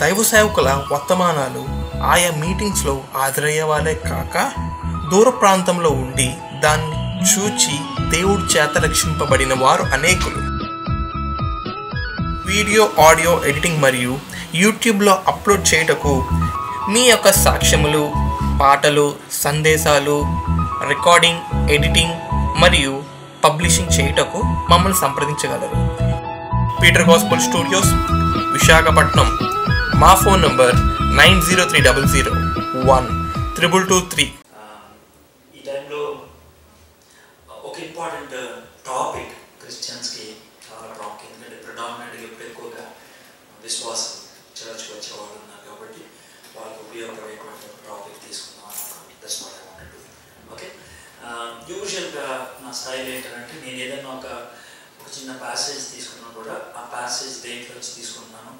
దైవ సేవకుల వర్తమానాలు ఆయా మీటింగ్స్లో హాజరయ్యే కాక దూర ప్రాంతంలో ఉండి దాన్ని చూచి దేవుడి చేత రక్షింపబడిన వారు అనేకులు. వీడియో ఆడియో ఎడిటింగ్ మరియు యూట్యూబ్లో అప్లోడ్ చేయుటకు మీ యొక్క సాక్ష్యములు పాటలు సందేశాలు రికార్డింగ్ ఎడిటింగ్ మరియు పబ్లిషింగ్ చేయుటకు మమ్మల్ని సంప్రదించగలరు. Peter gospel studios Visakhapatnam. మా phone number nine zero three double zero one triple two three. ఈ టైంలో ఒక ఇంపార్టెంట్ టాపిక్ క్రిస్టియన్స్కి చాలా ప్రాముఖ్యం ఎందుకంటే ప్రడామినెంట్గా ఇప్పుడు ఎక్కువగా విశ్వాసం చర్చ్కి వచ్చేవాళ్ళు ఉన్నారు కాబట్టి వాళ్ళకి ఉపయోగపడేటువంటి టాపిక్ తీసుకుందాం అనుకోండి that's what I wanted okay యూజువల్గా నా స్టైల్ ఏంటంటే నేను ఏదైనా ఒక ఒక చిన్న ప్యాసేజ్ తీసుకున్నా కూడా ఆ ప్యాసేజ్ దేంట్లో వచ్చి తీసుకుంటున్నాను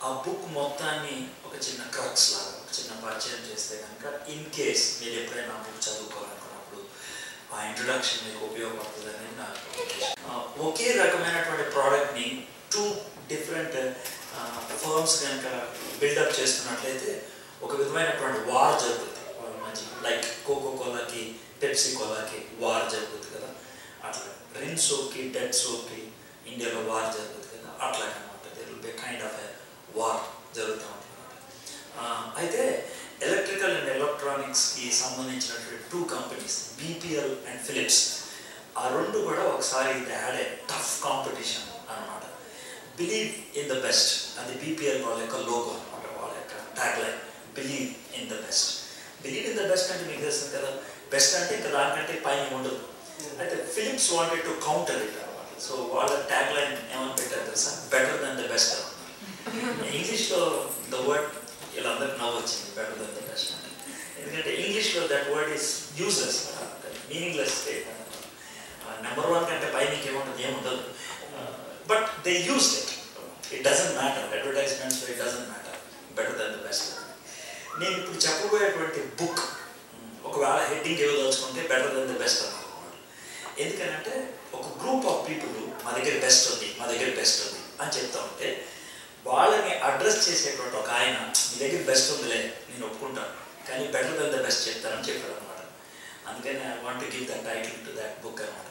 ఆ బుక్ మొత్తాన్ని ఒక చిన్న క్రక్స్ లాగా ఒక చిన్న పరిచయం చేస్తే కనుక ఇన్ కేస్ మీరు ఎప్పుడైనా ఆ బుక్ చదువుకోవాలనుకున్నప్పుడు ఆ ఇంట్రొడక్షన్ మీకు ఉపయోగపడుతుంది నాకు ఒకే రకమైనటువంటి ప్రోడక్ట్ని టూ డిఫరెంట్ ఫర్మ్స్ కనుక బిల్డప్ చేస్తున్నట్లయితే ఒక విధమైనటువంటి వార్ జరుగుతుంది వాళ్ళ మధ్య లైక్ కోకో కోలాకి పెప్సీ కోలాకి వార్ జరుగుతుంది కదా. అట్లా రిన్ సోప్కి డెడ్ సోప్కి ఇండియాలో వార్ జరుగుతుంది కదా అట్లాగనమాట there will be kind of war జరుగుతూ ఉంటుంది అయితే ఎలక్ట్రికల్ అండ్ ఎలక్ట్రానిక్స్కి సంబంధించినటువంటి two companies BPL and Philips ఆ రెండు కూడా ఒకసారి they had a tough competition అనమాట బిలీవ్ ఇన్ ద బెస్ట్ అది బీపీఎల్ వాళ్ళ యొక్క లోగో అనమాట వాళ్ళ యొక్క tagline believe in the best believe in the best అంటే మీకు తెలుస్తుంది కదా. బెస్ట్ అంటే ఇంకా దానికంటే పైన ఉండదు. అయితే Philips wanted to counter it అనమాట సో వాళ్ళ ట్యాగ్ లైన్ ఏమని పెట్టారు తెలుసా? బెటర్ దెన్ ద బెస్ట్ అనమాట ఇంగ్లీష్లో ద వర్డ్ వీళ్ళందరికీ నవ్వు వచ్చింది బెటర్ దెన్ ద బెస్ట్ ఎందుకంటే ఇంగ్లీష్లో that word is useless meaningless number one కంటే పై మీకు ఏముంటుంది ఏముండదు. But they use it it doesn't matter advertisements it doesn't matter better than the best నేను ఇప్పుడు చెప్పబోయేటువంటి బుక్ ఒకవేళ హెడ్డింగ్ ఇవ్వదలుచుకుంటే బెటర్ దెన్ ద బెస్ట్ అన్నమాట ఎందుకంటే ఒక గ్రూప్ ఆఫ్ పీపుల్ మా దగ్గర బెస్ట్ ఉంది మా దగ్గర బెస్ట్ ఉంది అని చెప్తా ఉంటే వాళ్ళని అడ్రస్ చేసేటువంటి ఒక ఆయన మీ దగ్గర బెస్ట్ ఉందిలే నేను ఒప్పుకుంటాను. కానీ బెటర్ దెన్ ద బెస్ట్ చెప్తానని చెప్పాడు అనమాట అందుకని I want give the title to that book అనమాట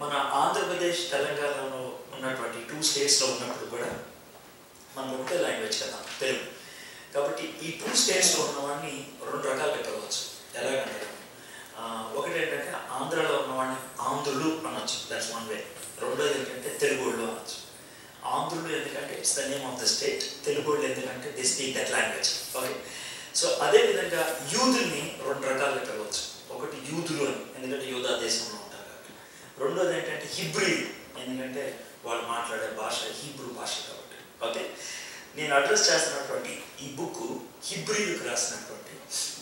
మన ఆంధ్రప్రదేశ్ తెలంగాణలో ఉన్నటువంటి టూ స్టేట్స్లో ఉన్నప్పుడు కూడా మన ఒకటే లాంగ్వేజ్ కదా తెలుగు. కాబట్టి ఈ టూ స్టేట్స్లో ఉన్నవాడిని రెండు రకాలుగా పిలవచ్చు. ఎలాగంటే ఒకటి ఏంటంటే ఆంధ్రలో ఉన్నవాడిని ఆంధ్రులు అనొచ్చు. దట్స్ వన్ వే రెండోది ఏంటంటే తెలుగు వాళ్ళు అనొచ్చు. ఆంధ్రులు ఎందుకంటే it's the name of the state Telugu ఎందుకంటే they speak that language okay so అదేవిధంగా యూదుల్ని రెండు రకాలుగా పిలవచ్చు. ఒకటి యూదులు అని ఎందుకంటే యూదా దేశంలో ఉంటారు కాబట్టి. రెండోది ఏంటంటే హిబ్రిల్ ఎందుకంటే వాళ్ళు మాట్లాడే భాష హీబ్రూ భాష కాబట్టి. ఓకే నేను అడ్రస్ చేస్తున్నటువంటి ఈ బుక్ హిబ్రిల్కి రాసినటువంటి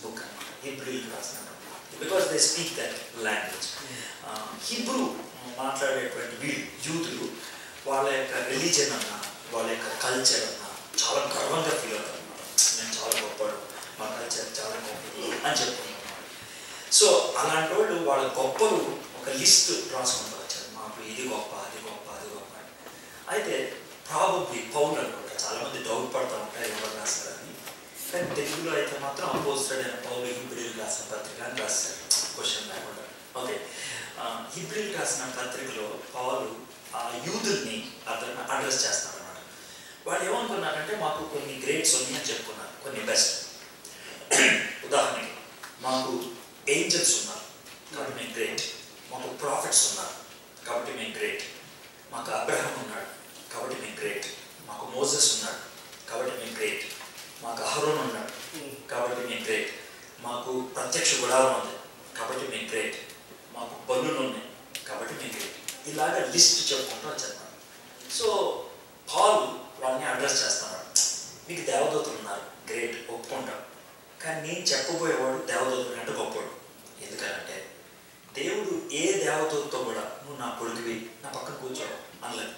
బుక్ అనమాట హిబ్రిల్కి రాసినటువంటి because they speak that language Hebrew మాట్లాడేటువంటి వీళ్ళు యూదులు వాళ్ళ యొక్క రిలీజన్ అన్న వాళ్ళ యొక్క కల్చర్ అన్న చాలా గర్వంగా ఫీల్ అవుతారు నేను చాలా గొప్పడు మా కల్చర్ చాలా గొప్పది అని చెప్పుకుంటున్నాను సో అలాంటి వాళ్ళు వాళ్ళ గొప్పలు ఒక లిస్ట్ రాసుకుంటూ వచ్చారు. మాకు ఇది గొప్ప అది గొప్ప అది గొప్ప అని. అయితే ప్రాబబ్లీ పౌన్ అనుకుంటా చాలా మంది డౌట్ పడుతూ ఉంటారు ఎవరు రాస్తారని కానీ తెలుగులో అయితే మాత్రం అపోజిటెడ్ అయిన పౌలు హిబ్రిల్ రాసిన పత్రిక అని రాస్తారు క్వశ్చన్ లేకుండా ఓకే హిబ్రిల్ రాసిన పత్రికలో పౌలు ఆ యూత్ని అతను అడ్రస్ చేస్తాడు వాళ్ళు ఏమనుకున్నారంటే మాకు కొన్ని గ్రేట్స్ ఉన్నాయని చెప్పుకున్నారు. కొన్ని బెస్ట్. ఉదాహరణకి మాకు ఏంజల్స్ ఉన్నారు. కాబట్టి మేము గ్రేట్. మాకు ప్రాఫిట్స్ ఉన్నారు. కాబట్టి మేము గ్రేట్. మాకు అబ్రహం ఉన్నాడు. కాబట్టి మేము గ్రేట్. మాకు మోజెస్ ఉన్నాడు. కాబట్టి మేము గ్రేట్. మాకు అహరోన్ ఉన్నాడు. కాబట్టి మేము గ్రేట్. మాకు ప్రత్యక్ష గుడారం ఉంది. కాబట్టి మేము గ్రేట్. మాకు బల్లులు ఉన్నాయి. ఇలాగ లిస్ట్ చెప్పుకుంటూ వచ్చాను. సో పాల్ వాళ్ళని అడ్రస్ చేస్తున్నాడు మీకు దేవదూతలు ఉన్నారు. గ్రేట్ ఒప్పుకుంటాం. కానీ నేను చెప్పబోయేవాడు దేవదూతుల కంటే గొప్పవాడు ఎందుకనంటే దేవుడు ఏ దేవదూతతో కూడా నువ్వు నా కొడుకువి నా పక్కన కూర్చో అనలేదు.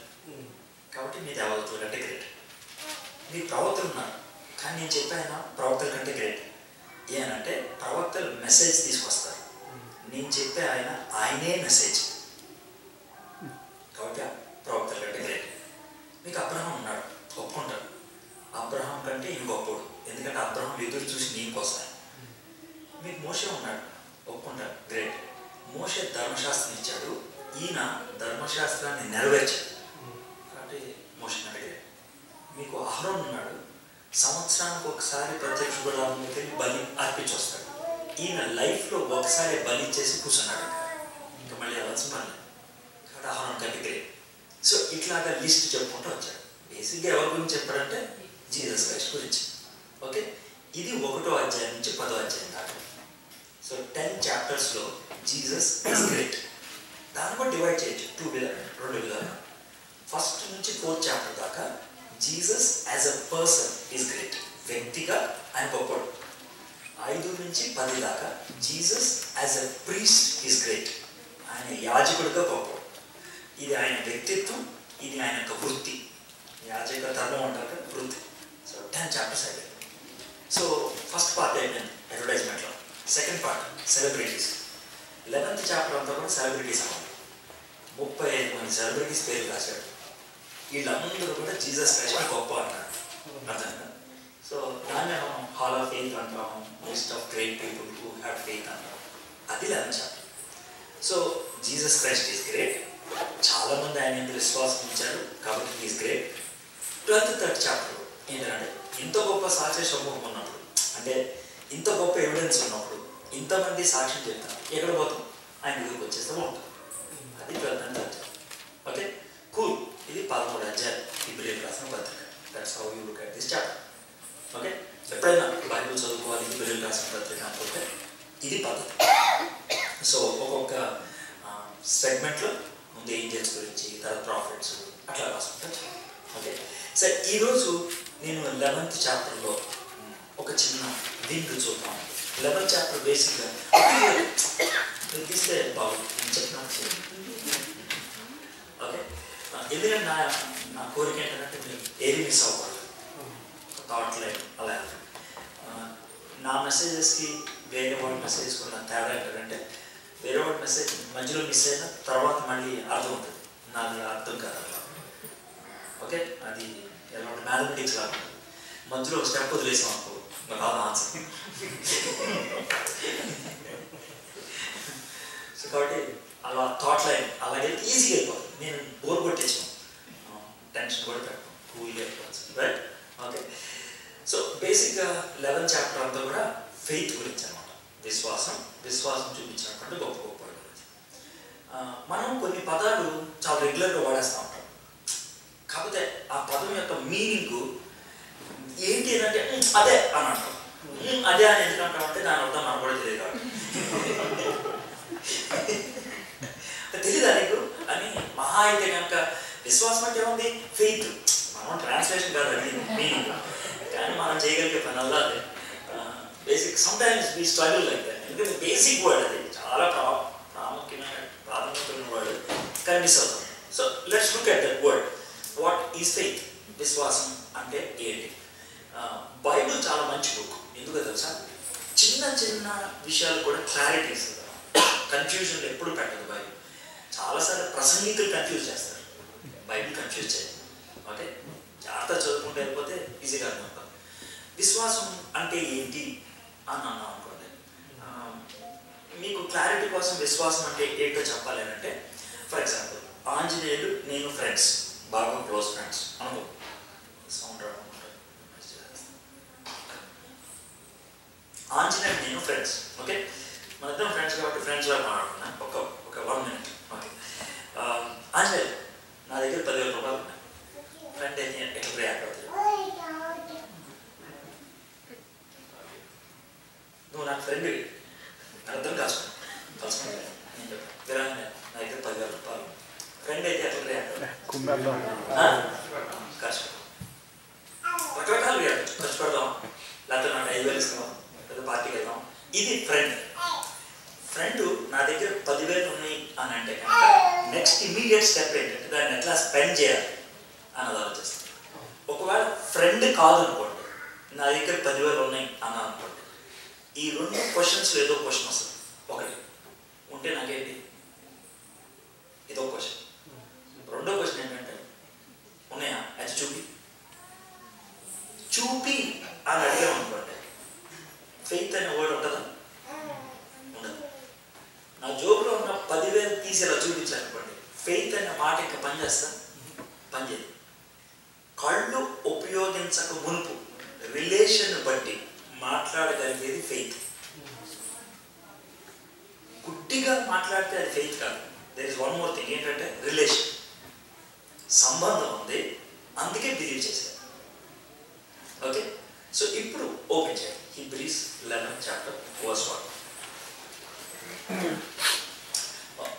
కాబట్టి మీ దేవదూతుల కంటే గ్రేట్ మీ ప్రవక్తలు ఉన్నారు. కానీ నేను చెప్పాను ప్రవక్తల కంటే గ్రేట్ ఏనంటే ప్రవక్తలు మెసేజ్ తీసుకొస్తారు. నేను చెప్పే ఆయన ఆయనే మెసేజ్ కాబట్టి ఆ ప్రవక్తల కంటే గ్రేట్ మీకు అబ్రహం ఉన్నాడు ఒప్పుకుంటాడు అబ్రహం ఎందుకంటే అబ్రహం ఎదురు చూసి నీకు వస్తాయి మీకు మోసే ఉన్నాడు ఒప్పుకుంటాడు గ్రేట్ మోసే ధర్మశాస్త్రం ఇచ్చాడు. ఈయన ధర్మశాస్త్రాన్ని నెరవేర్చాడు. కాబట్టి మోసే అడిగాడు మీకు అహరం ఉన్నాడు. సంవత్సరానికి ఒకసారి ప్రత్యక్ష గుడారంలోకి వెళ్ళి బలి అర్పించి వస్తాడు ఈయన లైఫ్లో ఒకసారి బలి చేసి కూర్చున్నాడు. ఇంకా మళ్ళీ వెళ్ళాల్సిన పని లేదు. కాబట్టి సో ఇట్లాగా లిస్ట్ చెప్పుకుంటూ వచ్చాడు. బేసిక్గా ఎవరి గురించి చెప్పాడంటే జీసస్ క్రైస్ట్ గురించి. ఓకే? ఇది ఒకటో అధ్యాయం నుంచి పదో అధ్యాయం దాకా. సో టెన్ చాప్టర్స్లో జీసస్ ఇస్ గ్రేట్ దాన్ని కూడా డివైడ్ చేయొచ్చు. టూ విధాలు రెండు విధాలు ఫస్ట్ నుంచి ఫోర్త్ చాప్టర్ దాకా Jesus as a person is great వ్యక్తిగా ఆయన గొప్పడు ఐదు నుంచి పది దాకా Jesus as a priest is great ఆయన యాజకుడిగా గొప్పడు ఇది ఆయన వ్యక్తిత్వం ఇది ఆయన యొక్క వృత్తి యాజక ధర్మం అంటారు వృత్తి. సో టెన్ చాప్టర్స్ అయిపోయింది సో ఫస్ట్ పార్ట్ అయిపోయింది అడ్వర్టైజ్మెంట్లో second part celebrities eleventh chapter అంతా కూడా సెలబ్రిటీస్ అవ్వాలి. ముప్పై ఐదు మంది సెలబ్రిటీస్ పేరు రాశాడు. వీళ్ళందరూ కూడా జీసస్ క్రైస్ట్ గొప్ప అన్నారు సో దాన్ని మనం హాల్ ఆఫ్ ఫెయిత్ అంటాము list of great people who have faith అంటాం. అది eleven chapter so Jesus Christ is great చాలా మంది ఆయన మీద విశ్వాసం ఉంచారు. కాబట్టి is great twelfth third chapter ఏంటంటే ఇంత గొప్ప సాక్ష్య సమూహం ఉన్నప్పుడు అంటే ఇంత గొప్ప ఎవిడెన్స్ ఉన్నప్పుడు ఇంతమంది సాక్ష్యం చెప్తారు. ఎక్కడ పోతాం? ఆయన దగ్గరికి వచ్చేస్తే బాగుంటుంది అది twelfth and third okay cool ఇది పదమూడు అధ్యాయం. ఇబ్రిల్ రాసిన పత్రిక. That's how you look at this chapter okay ఎప్పుడైనా బైబిల్ చదువుకోవాలి ఇబ్రిల్ రాసిన పత్రిక అనుకుంటే ఇది పద్ధతి. సో ఒక్కొక్క సెగ్మెంట్లో ముందు ఏంజల్స్ గురించి తర్వాత ప్రాఫిట్స్ అట్లా రాసుకుంటాను ఓకే సరే ఈరోజు నేను లెవెన్త్ చాప్టర్లో ఒక చిన్న లింక్ చూద్దాం. లెవెన్త్ చాప్టర్ బేసిక్గా తీస్తే బాగుంది నేను చెప్పిన ఓకే ఎందుకంటే నా నా కోరిక ఏంటంటే మీరు ఏది మిస్ అవ్వకూడదు. థాట్ లైన్ అలా. ఆ, నా మెసేజెస్కి వేరే వాళ్ళ మెసేజ్ ఉన్న తేడా ఏంటంటే వేరే వాళ్ళ మెసేజ్ మధ్యలో మిస్ అయిన తర్వాత మళ్ళీ అర్థం ఉంటుంది నాకు అర్థం కాదు ఓకే అది ఎలా మ్యాథమెటిక్స్ లాగా మధ్యలో స్టెప్ వదిలేసాం అనుకో ఇంకా రాదు ఆన్సర్ సో కాబట్టి అలా థాట్ లైన్ అలాగే ఈజీగా అయిపోతుంది. నేను బోర్ కొట్టేసాను. టెన్షన్ కూడా పెట్టాను కూల్గా అయిపోవచ్చు రైట్ ఓకే సో బేసిక్గా లెవెన్ చాప్టర్ అంతా కూడా ఫెయిత్ గురించి. విశ్వాసం విశ్వాసం చూపించినటువంటి గొప్ప గొప్ప మనం కొన్ని పదాలు చాలా రెగ్యులర్గా వాడేస్తూ ఉంటాం. కాకపోతే ఆ పదం యొక్క మీనింగ్ ఏంటి అంటే అదే అని అంటాం అదే అని ఎందుకంటాం అంటే దాని అర్థం మనకు కూడా తెలియదు తెలియదా తెలీదా నీకు? అని మహా అయితే కనుక విశ్వాసం అంటే ఏముంది? ఫెయిత్ మనం ట్రాన్స్లేషన్ కాదు అది మీనింగ్ కానీ మనం చేయగలిగే పని అల్లా అదే. Sometimes some times we struggle like that ఎందుకంటే బేసిక్ వర్డ్ అది చాలా ప్రా ప్రాముఖ్యమైన ప్రాధాన్యతమైన వర్డ్ కానీ so let's look at that word what is faith విశ్వాసం అంటే ఏంటి? బైబుల్ చాలా మంచి బుక్ ఎందుకు తెలుసా? చిన్న చిన్న విషయాలు కూడా క్లారిటీ ఇస్తుంది. కన్ఫ్యూజన్ ఎప్పుడు పెట్టదు బైబిల్. చాలాసార్లు ప్రసంగికులు కన్ఫ్యూజ్ చేస్తారు. బైబిల్ కన్ఫ్యూజ్ చేయదు. ఓకే? జాగ్రత్త చదువుకుంటే వెళ్ళిపోతే ఈజీగా అర్థం విశ్వాసం అంటే ఏంటి? అని అన్నాం అనుకోండి. మీకు క్లారిటీ కోసం విశ్వాసం అంటే ఏంటో చెప్పాలి అంటే ఫర్ ఎగ్జాంపుల్ ఆంజనేయులు నేను ఫ్రెండ్స్ బాగా క్లోజ్ ఫ్రెండ్స్ అనుకో సౌండ్ ఆంజనేయులు నేను ఫ్రెండ్స్ ఓకే మన ఇద్దరం ఫ్రెండ్స్ కాబట్టి ఫ్రెండ్స్ లాగా మాట్లాడుతున్నాను ఒక ఒక వన్ మినిట్ ఓకే ఆంజనేయులు నా దగ్గర పదివేల రూపాయలు ఉన్నాయి. ఫ్రెండ్ అయితే ఎట్లా రియాక్ట్ అవుతుంది నువ్వు నాకు ఫ్రెండ్ అర్థం కాసుకో. కలుసుకుంటా విరాంగ నా దగ్గర పదివేల రూపాయలు ఫ్రెండ్ అయితే ఎట్లా? ఖర్చు రకరకాలు ఖర్చు పెడదాం. లేకపోతే నాకు ఐదు వేలు ఇస్తాం లేదా పార్టీకి వెళ్దాం. ఇది ఫ్రెండ్ ఫ్రెండ్ నా దగ్గర పదివేలు ఉన్నాయి అని అంటే కనుక నెక్స్ట్ ఇమీడియట్ స్టెప్ ఏంటంటే దాన్ని ఎట్లా స్పెండ్ చేయాలి అన్నది ఆలోచిస్తాను. ఒకవేళ ఫ్రెండ్ కాదు అనుకోండి నా దగ్గర పదివేలు ఉన్నాయి అని అనుకోండి ఈ రెండు క్వశ్చన్స్ ఏదో క్వశ్చన్ వస్తుంది. ఒకటి ఉంటే నాకేంటి? ఇదో క్వశ్చన్ రెండో క్వశ్చన్ ఏంటంటే ఉన్నాయా? అది చూపి. చూపి అని అడిగాం అనుకోండి. ఫెయిత్ అనే వర్డ్ ఉంటుందా? ఉండదు. నా జోబులో ఉన్న పదివేలు తీసి ఇలా చూపించాలనుకోండి ఫెయిత్ అనే మాట ఇంకా పనిచేస్తా పనిచేయదు కళ్ళు ఉపయోగించక మునుపు రిలేషన్ బట్టి మాట్లాడగలిగేది ఫెయిత్ గుడ్డిగా మాట్లాడితే అది ఫెయిత్ కాదు. There is one more thing ఏంటంటే రిలేషన్ సంబంధం ఉంది అందుకే బిలీవ్ చేశారు. ఓకే సో ఇప్పుడు ఓపెన్ చేయాలి Hebrews eleven chapter verse one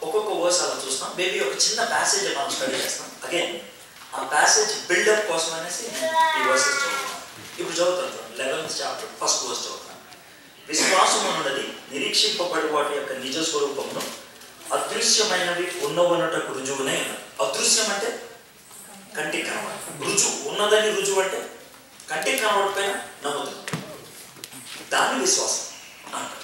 ఒక్కొక్క వర్స్ అలా చూస్తాం. మేబీ ఒక చిన్న ప్యాసేజ్ మనం స్టడీ చేస్తాం. అగైన్ ఆ ప్యాసేజ్ బిల్డప్ కోసం అనేసి నేను ఈ వర్సెస్ చదువుతున్నాను ఇప్పుడు చదువుతాం. లెవెన్త్ చాప్టర్ ఫస్ట్ వర్స్ చదువుతాను. విశ్వాసం ఉన్నది నిరీక్షింపబడి వాటి యొక్క నిజ స్వరూపమును అదృశ్యమైనవి ఉన్నవనటకు రుజువునే అదృశ్యం అంటే కంటికి కనబడ. రుజువు ఉన్నదని రుజువు అంటే కంటికి కనబడకపోయినా నమ్ముతుంది దాని విశ్వాసం అంటారు.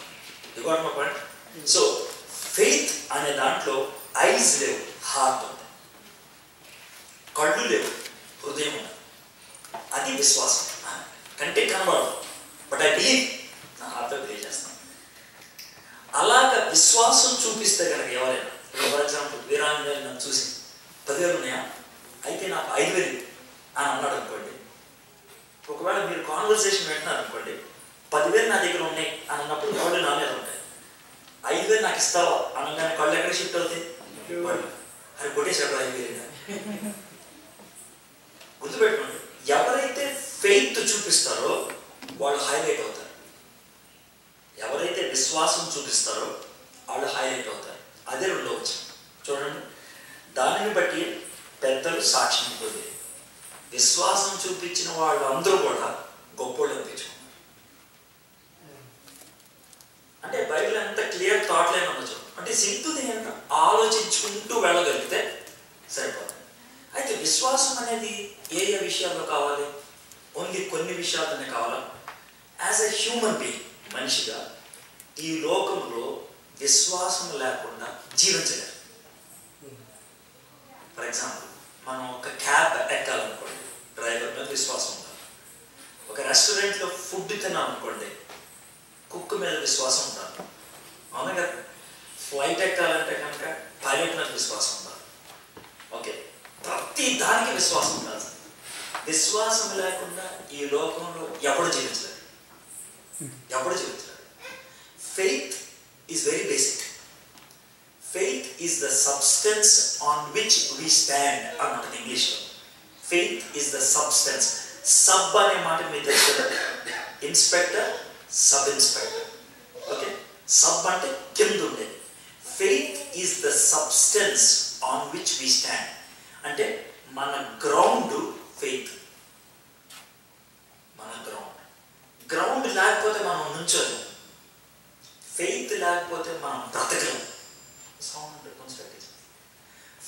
ఇదిగోటి పాయింట్ సో ఫెయిత్ అనే దాంట్లో ఐజ్ లేవు హార్ట్ ఉంది. కళ్ళు లేవు హృదయం ఉంది. అది విశ్వాసం. కంటే కనబడదు బట్ ఐ బిలీవ్ నా హార్ట్లో తెలియజేస్తాను. చేస్తాను అలాగ విశ్వాసం చూపిస్తే కనుక ఎవరైనా ఫర్ ఎగ్జాంపుల్ వీరాంజలి నన్ను చూసి పదివేలు ఉన్నాయా? అయితే నాకు ఐదు వేలు అని అన్నాడు అనుకోండి. ఒకవేళ మీరు కాన్వర్సేషన్ పెట్టినారు అనుకోండి పదివేలు నా దగ్గర ఉన్నాయి అని అన్నప్పుడు కళ్ళు నా మీద ఉంటాయి. ఐదు వేలు నాకు ఇస్తావా? అనగానే కళ్ళు ఎక్కడ షిఫ్ట్ అవుతాయి? అది కొట్టేసాడు ఐదు వేలు గుర్తుపెట్టుకోండి ఎవరైతే ఫెయిత్ చూపిస్తారో వాళ్ళు హైలైట్ అవుతారు. ఎవరైతే విశ్వాసం చూపిస్తారో వాళ్ళు హైలైట్ అవుతారు. అదే రెండో వచ్చిన చూడండి. దానిని బట్టి పెద్దలు సాక్ష్యం పొంది విశ్వాసం చూపించిన వాళ్ళు అందరూ కూడా గొప్పోళ్ళు అనిపించుకున్నారు అంటే బైబిల్ ఎంత క్లియర్ థాట్ లైన్ ఉండొచ్చు అంటే సింపుల్ ఏంటంటే ఆలోచించుకుంటూ వెళ్ళగలిగితే సరిపోతుంది. అయితే విశ్వాసం అనేది ఏ ఏ విషయాల్లో కావాలి? ఓన్లీ కొన్ని విషయాలతోనే కావాలా? యాజ్ ఎ హ్యూమన్ బీయింగ్ మనిషిగా ఈ లోకంలో విశ్వాసం లేకుండా జీవించలేరు ఫర్ ఎగ్జాంపుల్ మనం ఒక క్యాబ్ ఎక్కాలనుకోండి డ్రైవర్ మీద విశ్వాసం ఉండాలి. ఒక రెస్టారెంట్లో ఫుడ్ తినాలనుకోండి కుక్ మీద విశ్వాసం ఉండాలి. అవునా కదా? ఫ్లైట్ ఎక్కాలంటే కనుక పైలట్ మీద విశ్వాసం ఉండాలి. ఓకే ప్రతి దానికి విశ్వాసం ఉండాలి. విశ్వాసం లేకుండా ఈ లోకంలో ఎవడు జీవించలేడు. ఎవడు జీవించలేడు. Faith is very basic faith is the substance on which we stand అన్నమాట ఇంగ్లీష్లో. Faith is the substance sub అనే మాట మీకు తెలుసు? Inspector sub inspector okay sub అంటే కింద ఉండేది. Faith is the substance on which we stand అంటే మన గ్రౌండ్ ఫెయిత్ మన గ్రౌండ్ గ్రౌండ్ లేకపోతే మనం నుంచోలేం. ఫెయిత్ లేకపోతే మనం బ్రతకలేం. సౌండ్ కొంచెం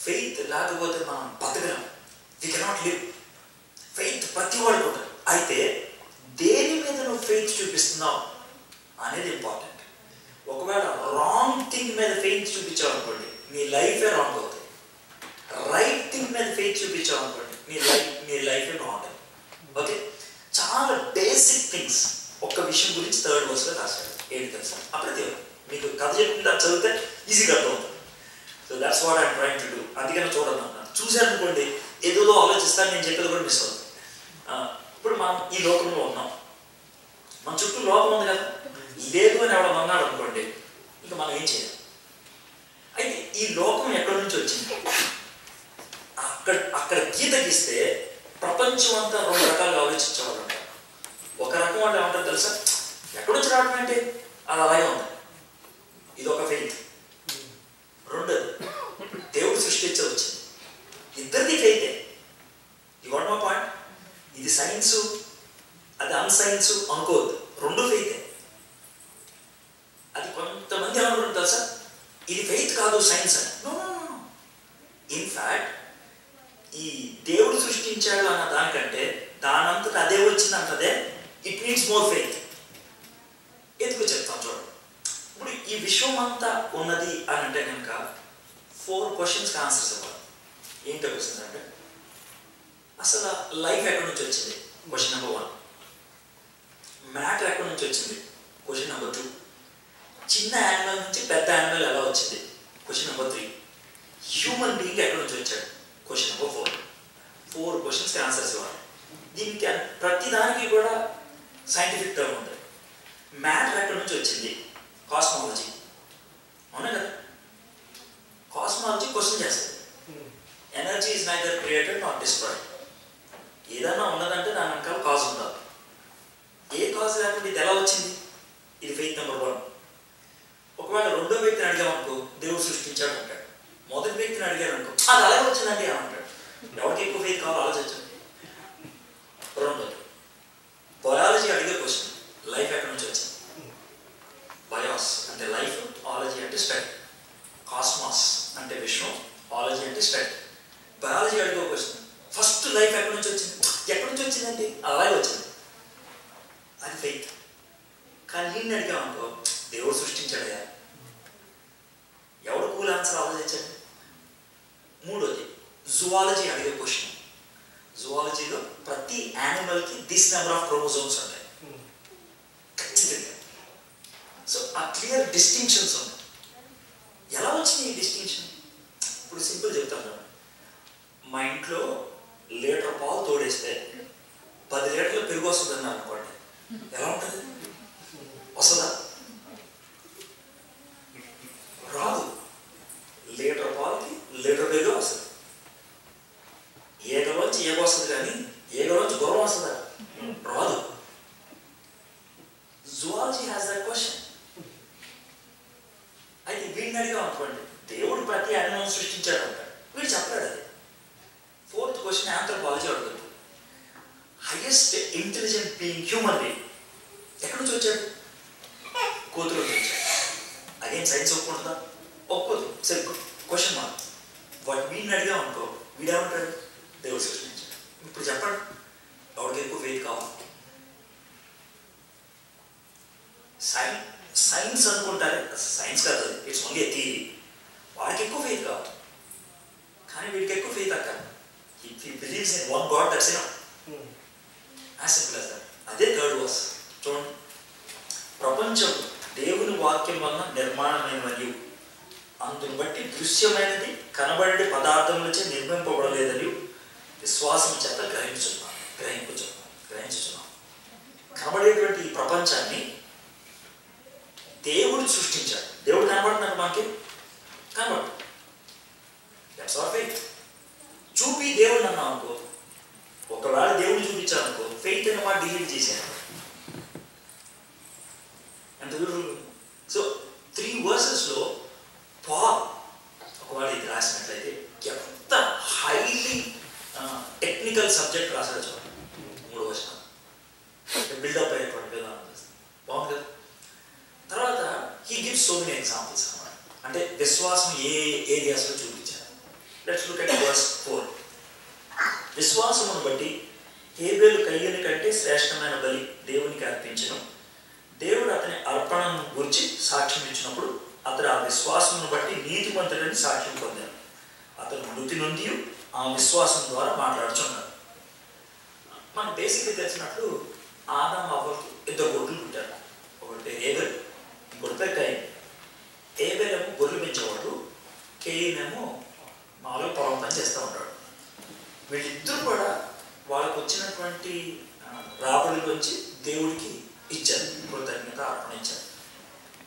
ఫెయిత్ లేకపోతే మనం బతకలేం. వి కెనాట్ లివ్ ఫెయిత్ ప్రతి వాళ్ళు ఉంటారు అయితే దేని మీద నువ్వు ఫెయిత్ చూపిస్తున్నావు అనేది ఇంపార్టెంట్ ఒకవేళ రాంగ్ థింగ్ మీద ఫెయిత్ చూపించావు అనుకోండి నీ లైఫే రాంగ్ అవుతుంది రైట్ థింగ్ మీద ఫెయిత్ చూపించావు అనుకోండి నీ లైఫ్ నీ లైఫే బాగుంటుంది. ఓకే చాలా బేసిక్ థింగ్స్ ఒక్క విషయం గురించి థర్డ్ వర్స్లో రాశాడు. ఏంటి తెలుసా? అప్పుడే మీకు కథ చెప్పిందా చదివితే ఈజీగా అర్థమవుతుంది. So that's what I'm trying to do అందుకని చూడండి అన్నాను చూశాను అనుకోండి ఏదో ఆలోచిస్తాను నేను చెప్పేది కూడా మిస్ అవుతుంది. ఇప్పుడు మనం ఈ లోకంలో ఉన్నాం. మన చుట్టూ లోకం ఉంది కదా? లేదు అని ఎవడ అన్నాడు అనుకోండి ఇంకా మనం ఏం చేయాలి? అయితే ఈ లోకం ఎక్కడి నుంచి వచ్చింది? అక్కడ అక్కడ గీత గీస్తే ప్రపంచం అంతా రెండు రకాలుగా ఆలోచించేవాళ్ళు. ఉంటారు ఒక రకం వాళ్ళు ఏమంటారు తెలుసా? ఎక్కడొచ్చి రావడం ఏంటి? అది అలాగే ఉంది. ఇది ఒక ఫెయిత్ రెండోది దేవుడు సృష్టించే వచ్చింది. ఇద్దరిది ఫెయితే ఈ మో పాయింట్ ఇది సైన్సు అది అన్సైన్సు అనుకోవద్దు. రెండు ఫెయితే అది కొంతమంది ఏమనుకుంటారు తెలుసా? ఇది ఫెయిత్ కాదు సైన్స్ అని. చేస్తే పది రేట్లు పెరుగు వస్తుందని అనుకోండి. ఎలా ఉంటుంది? వస్తుందా? విశ్వాసమును బట్టి నీతిమంతుడని సాక్ష్యం పొందాను. అతను మృతి నుండి ఆ విశ్వాసం ద్వారా మాట్లాడుచున్నాడు. మన బేసిక్గా తెలిసినట్లు ఆదాం అవ్వకు ఇద్దరు గొడ్లు ఉంటారు ఒకటి ఏబెల్ ఇంకోటి పేరు ఏబెల్ ఏమో గొర్రెలు పెంచేవాడు కేయినేమో మాలో మామూలుగా పొలం పని చేస్తూ ఉంటాడు. వీళ్ళిద్దరూ కూడా వాళ్ళకు వచ్చినటువంటి రాబడి గురించి దేవుడికి ఇచ్చారు కృతజ్ఞత అర్పణించారు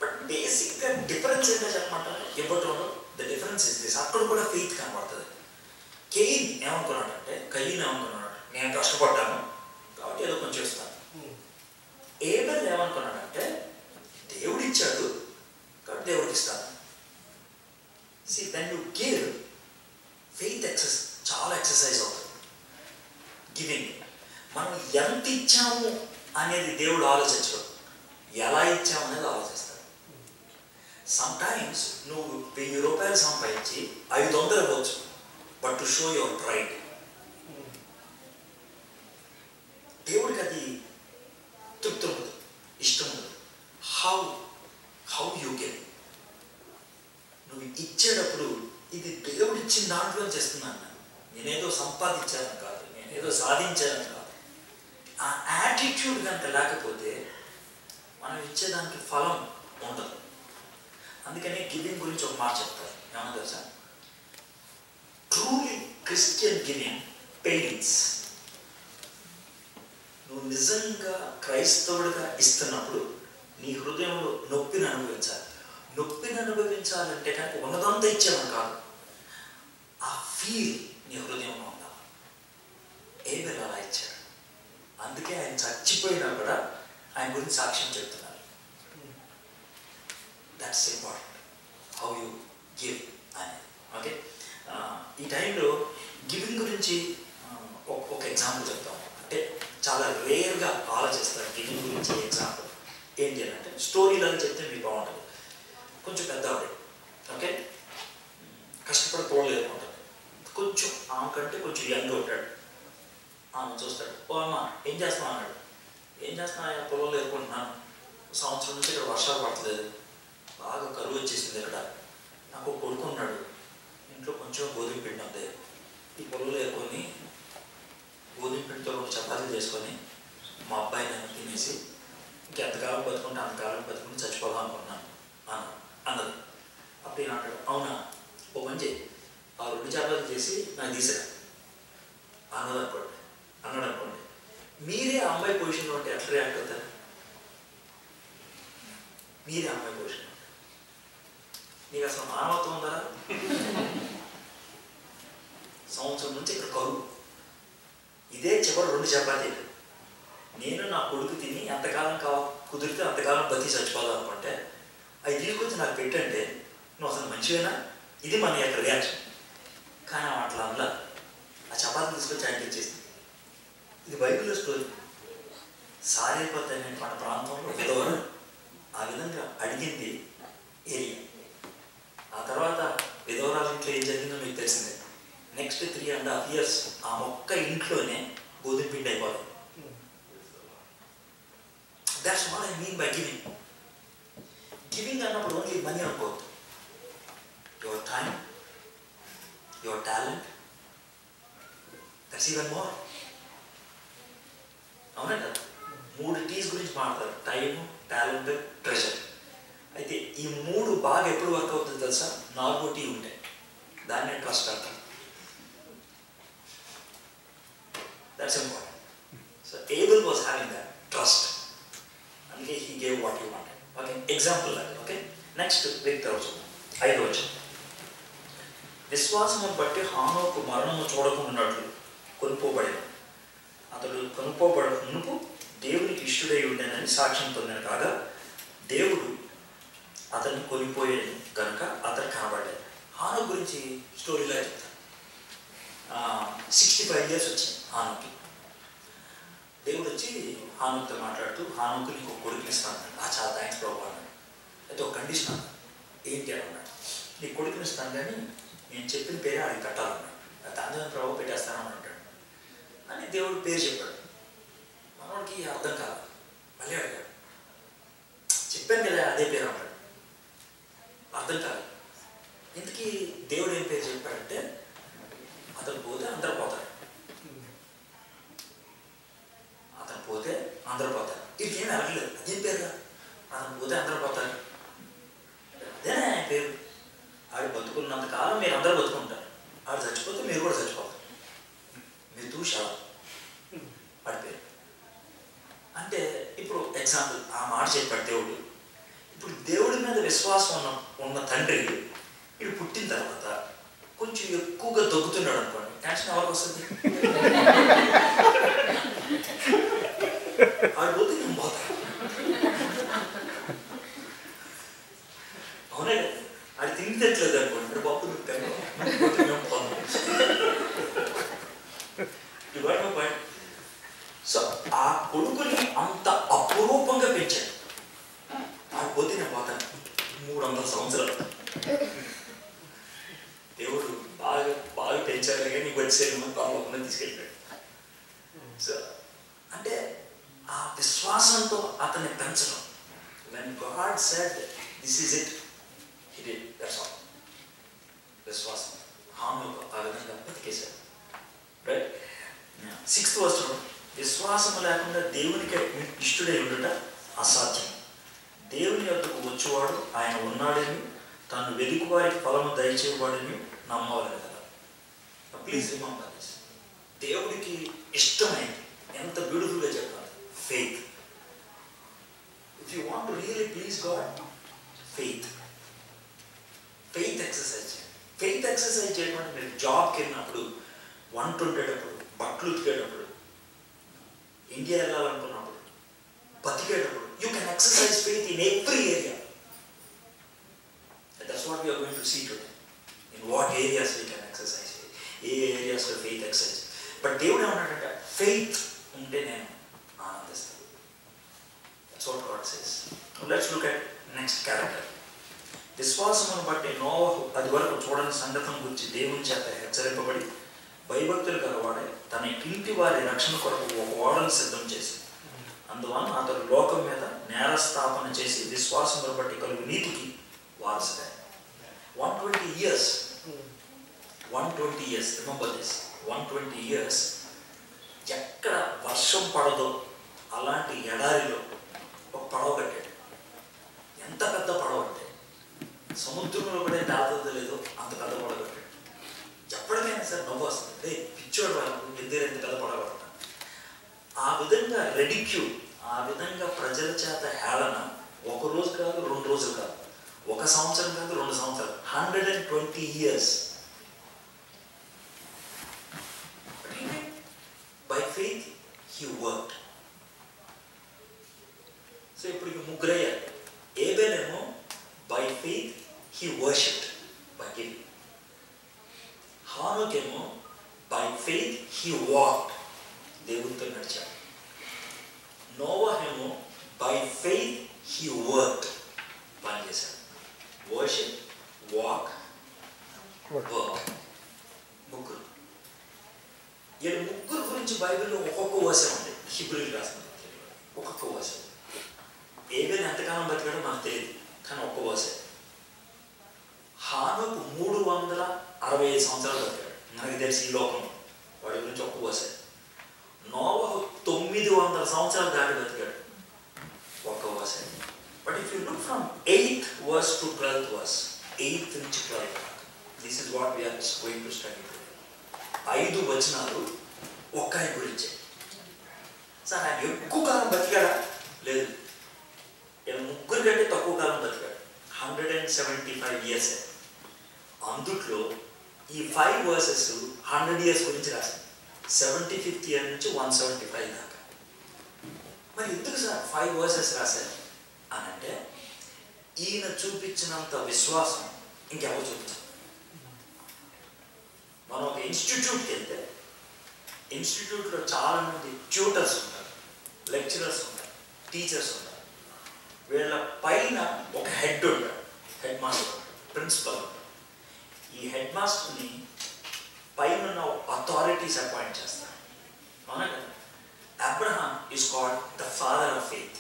బట్ బేసిక్గా డిఫరెన్స్ ఏంటంటే అనమాట ఇవ్వటంలో ద డిఫరెన్స్ ఇస్ దిస్ అక్కడ కూడా ఫెయిత్ కనబడుతుంది. కెయిన్ ఏమనుకున్నాడంటే కయ్యిన్ ఏమనుకున్నాడు నేను కష్టపడ్డాను కాబట్టి ఏదో కొంచెం ఇస్తాను. ఏబెల్ ఏమనుకున్నాడంటే దేవుడు ఇచ్చాడు కాబట్టి దేవుడికి ఇస్తాను. See then you give faith excess చాలా ఎక్సర్సైజ్ అవుతుంది. గివింగ్ మనం ఎంత ఇచ్చాము అనేది దేవుడు ఆలోచించడు. ఎలా ఇచ్చాము అనేది ఆలోచిస్తాడు. సమ్టైమ్స్ నువ్వు వెయ్యి రూపాయలు సంపాదించి ఐదు వందలు ఇవ్వచ్చు but to show your pride దేవుడికి అది తృప్తి ఉండదు ఇష్టం ఉండదు. హౌ హౌ యూ కెన్ నువ్వు ఇచ్చేటప్పుడు ఇది దేవుడు ఇచ్చిన దాంట్లో చేస్తున్నాను నేనేదో సంపాదించాను కాదు నేనేదో సాధించాను కాదు. ఆ యాటిట్యూడ్ కనుక లేకపోతే మనం ఇచ్చేదానికి ఫలం ఉండదు. అందుకని గివింగ్ గురించి ఒక మాట చెప్తారు ఏమన్నా తెలుసా? ట్రూలీ క్రిస్టియన్ గివింగ్ పెయిన్స్ నువ్వు నిజంగా క్రైస్తవుడిగా ఇస్తున్నప్పుడు నీ హృదయంలో నొప్పిని అనుభవించాలి. నొప్పిని అనుభవించాలంటే కనుక ఉన్నదంతా ఇచ్చేవాడు కాదు. ఆ ఫీల్ నీ హృదయంలో ఉండాలి. ఏబెల్ అలా ఇచ్చాడు? అందుకే ఆయన చచ్చిపోయినా కూడా ఆయన గురించి సాక్ష్యం చెప్తున్నారు that's important how you give అనేది ఓకే ఈ టైంలో గివింగ్ గురించి ఆ, ఒక ఒక ఎగ్జాంపుల్ చెప్తాం. అంటే చాలా రేర్గా ఆలోచిస్తారు గివింగ్ గురించి ఎగ్జాంపుల్ ఏం చేయాలంటే స్టోరీలు అని చెప్తే మీకు బాగుంటుంది. కొంచెం పెద్దవాడు ఓకే కష్టపడి తోడలేదు ఉంటుంది కొంచెం ఆమె కంటే కొంచెం యంగ్ ఉంటాడు. ఆమె చూస్తాడు ఓ అమ్మ ఏం చేస్తున్నావు? అన్నాడు. ఏం చేస్తున్నా పొలంలో ఎదుర్కొంటున్నాను సంవత్సరం నుంచి ఇక్కడ వర్షాలు పడతలేదు బాగా కరువు వచ్చేసింది అక్కడ. నాకు ఒక కొడుకు ఉన్నాడు. ఇంట్లో కొంచెం గోధుమ పిండి ఉంది. ఈ పొలంలో ఎదుర్కొని గోధుమ పిండితో రెండు చపాతీలు చేసుకొని మా అబ్బాయి నన్ను తినేసి ఇంకెంతకాలం బతుకుంటే అంతకాలం బతుకుని చచ్చిపోదాం అనుకున్నాను అన్న అన్నది. అప్పుడు నేను అంటాడు అవునా ఓ మంచి చేయి ఆ రెండు చపాతీలు చేసి నాకు తీసిరా అన్నది అనుకోండి. అన్నాడు అనుకోండి. మీరే ఆ అమ్మాయి పొజిషన్లో ఉంటే ఎట్లా రియాక్ట్ అవుతారు? మీరే అమ్మాయి పొజిషన్ నీకు అసలు మానవత్వం ఉందరా సంవత్సరం నుంచి ఇక్కడ కరువు ఇదే చివరి రెండు చపాతీలు నేను నా కొడుకు తిని ఎంతకాలం కావ కుదిరితే అంతకాలం బతి చచ్చిపోదాం అనుకుంటే అవి తీసుకొచ్చి నాకు పెట్టంటే నువ్వు అసలు మంచివేనా ఇది మన యొక్క రియాక్షన్ కానీ ఆమె అట్లా అనలా ఆ చపాతీ తీసుకొచ్చి ఆయన ఇచ్చేసింది ఇది బైబిల్లో స్టోరీ నేను మన ప్రాంతంలో విధవరు ఆ విధంగా అడిగింది ఏరియా ఆ తర్వాత విధవరాల ఇంట్లో ఏం జరిగిందో మీకు తెలిసిందే. Next three and half years ఆ మొక్క ఇంట్లోనే గోధుమ పిండి అయిపోతుంది that's what I mean by giving giving అన్నప్పుడు ఓన్లీ మనీ అనుకోవద్దు. Your time your talent that's even more అవునా కదా? మూడు టీస్ గురించి మాట్లాడతారు. టైం టాలెంట్ ట్రెజర్ అయితే ఈ మూడు బాగా ఎప్పుడు వర్క్ అవుతుంది తెలుసా? నాలుగోటి ఉంటాయి దాన్నే ట్రస్ట్ అంటారు that's important so able was having that trust అందుకే he gave what you wanted okay example లాగా ఓకే నెక్స్ట్ వ్యక్తి రోజు ఐదు వచ్చిన విశ్వాసమును బట్టి హానోకు మరణము చూడకుండాట్లు కొనుక్కోబడిన అతడు కొనుక్కోబడ మునుపు దేవునికి ఇష్టుడై ఉండేనని సాక్ష్యం పొందాను కాగా దేవుడు అతన్ని కొనిపోయాడు కనుక అతను కనబడ్డాడు. హాను గురించి స్టోరీలో చెప్తాను. సిక్స్టీ ఫైవ్ ఇయర్స్ వచ్చింది హానుకి. దేవుడు వచ్చి హానుతో మాట్లాడుతూ హానుకు నీకు ఒక కొడుకుని ఇస్తాను. ఆ చాలా థ్యాంక్స్ ప్రభు అన్నాడు. అయితే ఒక కండిషన్ అన్నాడు ఏంటి అని అన్నాడు. నీ కొడుకుని ఇస్తాను కానీ నేను చెప్పిన పేరే ఆడికి కట్టాలన్నాడు. దాని ప్రభు పెట్టేస్తాను అని అంటాడు. అని దేవుడు పేరు చెప్పాడు. మనవాడికి అర్థం కాదు మళ్ళీ అడిగాడు. చెప్పాను కదా అదే పేరు అన్నాడు. అర్థం కాదు ఇంతకీ దేవుడు ఏం పేరు చెప్పాడంటే అతను పోతే అందరు పోతారు. అతను పోతే అందరూ పోతారు. ఇది ఏం అడగలేదు అదేం పేరు అతను పోతే అందరు పోతారు. అదే ఆయన పేరు? ఆడు బతుకున్నంత కాలం మీరు అందరూ బతుకుంటారు. ఆడు చచ్చిపోతే మీరు కూడా చచ్చిపోతారు. మీరు చూసా ఆడి పేరు. అంటే ఇప్పుడు ఎగ్జాంపుల్ ఆ మాట చెప్పాడు దేవుడు. ఇప్పుడు దేవుడి మీద విశ్వాసం ఉన్న ఉన్న తండ్రి వీడు పుట్టిన తర్వాత కొంచెం ఎక్కువగా దొక్కుతున్నాడు అనుకోండి. టెన్షన్ ఎవరికి వస్తుంది? ఆడు పోతే నేను పోతా. అవునే ఆడు తిండి తెచ్చలేదు అనుకోండి. బాబు నువ్వు తిన్నావు. సో ఆ కొడుకుని అంత అపురూపంగా పెంచాడు. నాకు పోతే. నేను మూడు వందల సంవత్సరాలు. దేవుడు బాగా బాగా పెంచారు కానీ నీకు వచ్చేది పరలోకంలో తీసుకెళ్ళిపోయాడు. సో అంటే ఆ విశ్వాసంతో అతన్ని పెంచడం. When God said this is it ఇది దట్స్ ఆల్ విశ్వాసం. హామీ ఆ విధంగా బతికేశాడు రైట్ సిక్స్త్ వర్షం విశ్వాసం లేకుండా దేవునికి ఇష్టడై ఉండట అసాధ్యం. దేవుని యొక్కకు వచ్చేవాడు ఆయన ఉన్నాడని తను వెలుగు వారికి ఫలము దయచేవాడని నమ్మవాలి కదా. ప్లీజ్ రిమంబర్ దిస్ దేవుడికి ఇష్టమైంది ఎంత బ్యూటిఫుల్గా చెప్పాలి? Faith if you want to really please God faith faith exercise చేయండి. ఫెయిత్ ఎక్సర్సైజ్ చేయడం మీరు జాబ్కి వెళ్ళినప్పుడు వంట ఉండేటప్పుడు బట్టలు ఉతికేటప్పుడు ఇండియా వెళ్ళాలనుకున్నప్పుడు బతికేటప్పుడు you can exercise faith in every area that's what we're going to see today in what areas we can exercise ఏ ఏరియాస్లో ఫెయిత్ ఎక్సర్సైజ్ బట్ దేవుడు ఏమన్నాడంటే? ఫెయిత్ ఉంటే నేను ఆనందిస్తాను. That's what God says let's look at next character విశ్వాసమును బట్టి నోవహు అది వరకు చూడని సంగతం గురించి దేవుని చేత హెచ్చరింపబడి భయభక్తులు కలవాడే తన ఇంటి వారి రక్షణ కొరకు ఒక ఓడను సిద్ధం చేసి అందువలన అతడు లోకం మీద నేరస్థాపన చేసి విశ్వాసం బట్టి కలుగు నీతికి వారసుడే. One twenty years one twenty years remember this one twenty years ఎక్కడ వర్షం పడదో అలాంటి ఎడారిలో ఒక పడవ కట్టాడు. ఎంత పెద్ద పడవ అంటే సముద్రంలో కూడా దాదాపు లేదో అంత పెద్ద పడవ కట్టాడు. ఎప్పటికైనా సరే నవ్వు వస్తుంది. పిచ్చోడు వాళ్ళకు ఎందుకు ఎంత పెద్ద పడవ ఆ విధంగా రెడిక్యూ ఆ విధంగా ప్రజల చేత హేళన ఒక రోజు కాదు రెండు రోజులు కాదు. ఒక సంవత్సరం కాదు రెండు సంవత్సరాలు. Hundred and twenty years by faith he work so ఇప్పుడు ఇక ముగ్గురయ్యారు ఏబేలేమో by faith he worshipped by giving హానుకేమో by faith he walk దేవుడితో నడిచాడు. నోవాహేమో బై ఫెయిత్ హీ వర్క్ పని చేశాడు వర్షిప్ వాక్ వర్క్ ముగ్గురు వీళ్ళ ముగ్గురు గురించి బైబిల్లో ఒక్కొక్క వర్షం ఉంది హిబ్రిల్ రాసిన ఒక్కొక్క వర్షం ఏదైనా ఎంతకాలం బతికాడో మనకు తెలియదు కానీ ఒక్క వర్షం హానుకు మూడు వందల అరవై ఐదు సంవత్సరాలు బతికాడు మనకి తెలిసి ఈ లోకంలో వాడి గురించి ఒక్క వర్షం నోవహు తొమ్మిది వందల సంవత్సరాలు దాటి బతికాడు. ఒక్క verse but if you look from eighth verse to twelfth verse eighth నుంచి twelfth this is what we're going to study ఐదు వచనాలు ఒక్క గురించి. గురించే సార్ ఆయన ఎక్కువ కాలం బతికాడా? లేదు. ముగ్గురు కంటే తక్కువ కాలం బతికాడు. Hundred and seventy five years అందుట్లో ఈ ఫైవ్ వర్సెస్ హండ్రెడ్ ఇయర్స్ గురించి రాశారు. సెవెంటీ ఫిఫ్త్ ఇయర్ నుంచి వన్ సెవెంటీ ఫైవ్ దాకా. మరి ఎందుకు సార్ ఫైవ్ వర్సెస్ రాశారు? అని అంటే ఈయన చూపించినంత విశ్వాసం ఇంకెవరు చూపించారు? మనం ఒక ఇన్స్టిట్యూట్కి వెళ్తే ఇన్స్టిట్యూట్లో చాలా మంది ట్యూటర్స్ ఉంటారు లెక్చరర్స్ ఉంటారు టీచర్స్ ఉంటారు. వీళ్ళ పైన ఒక హెడ్ ఉంటాడు హెడ్ మాస్టర్ ప్రిన్సిపల్ ఉంటాడు ఈ హెడ్ మాస్టర్ని పైన ఉన్న అథారిటీస్ అపాయింట్ చేస్తాను అవునా కదా? Abraham is called the father of faith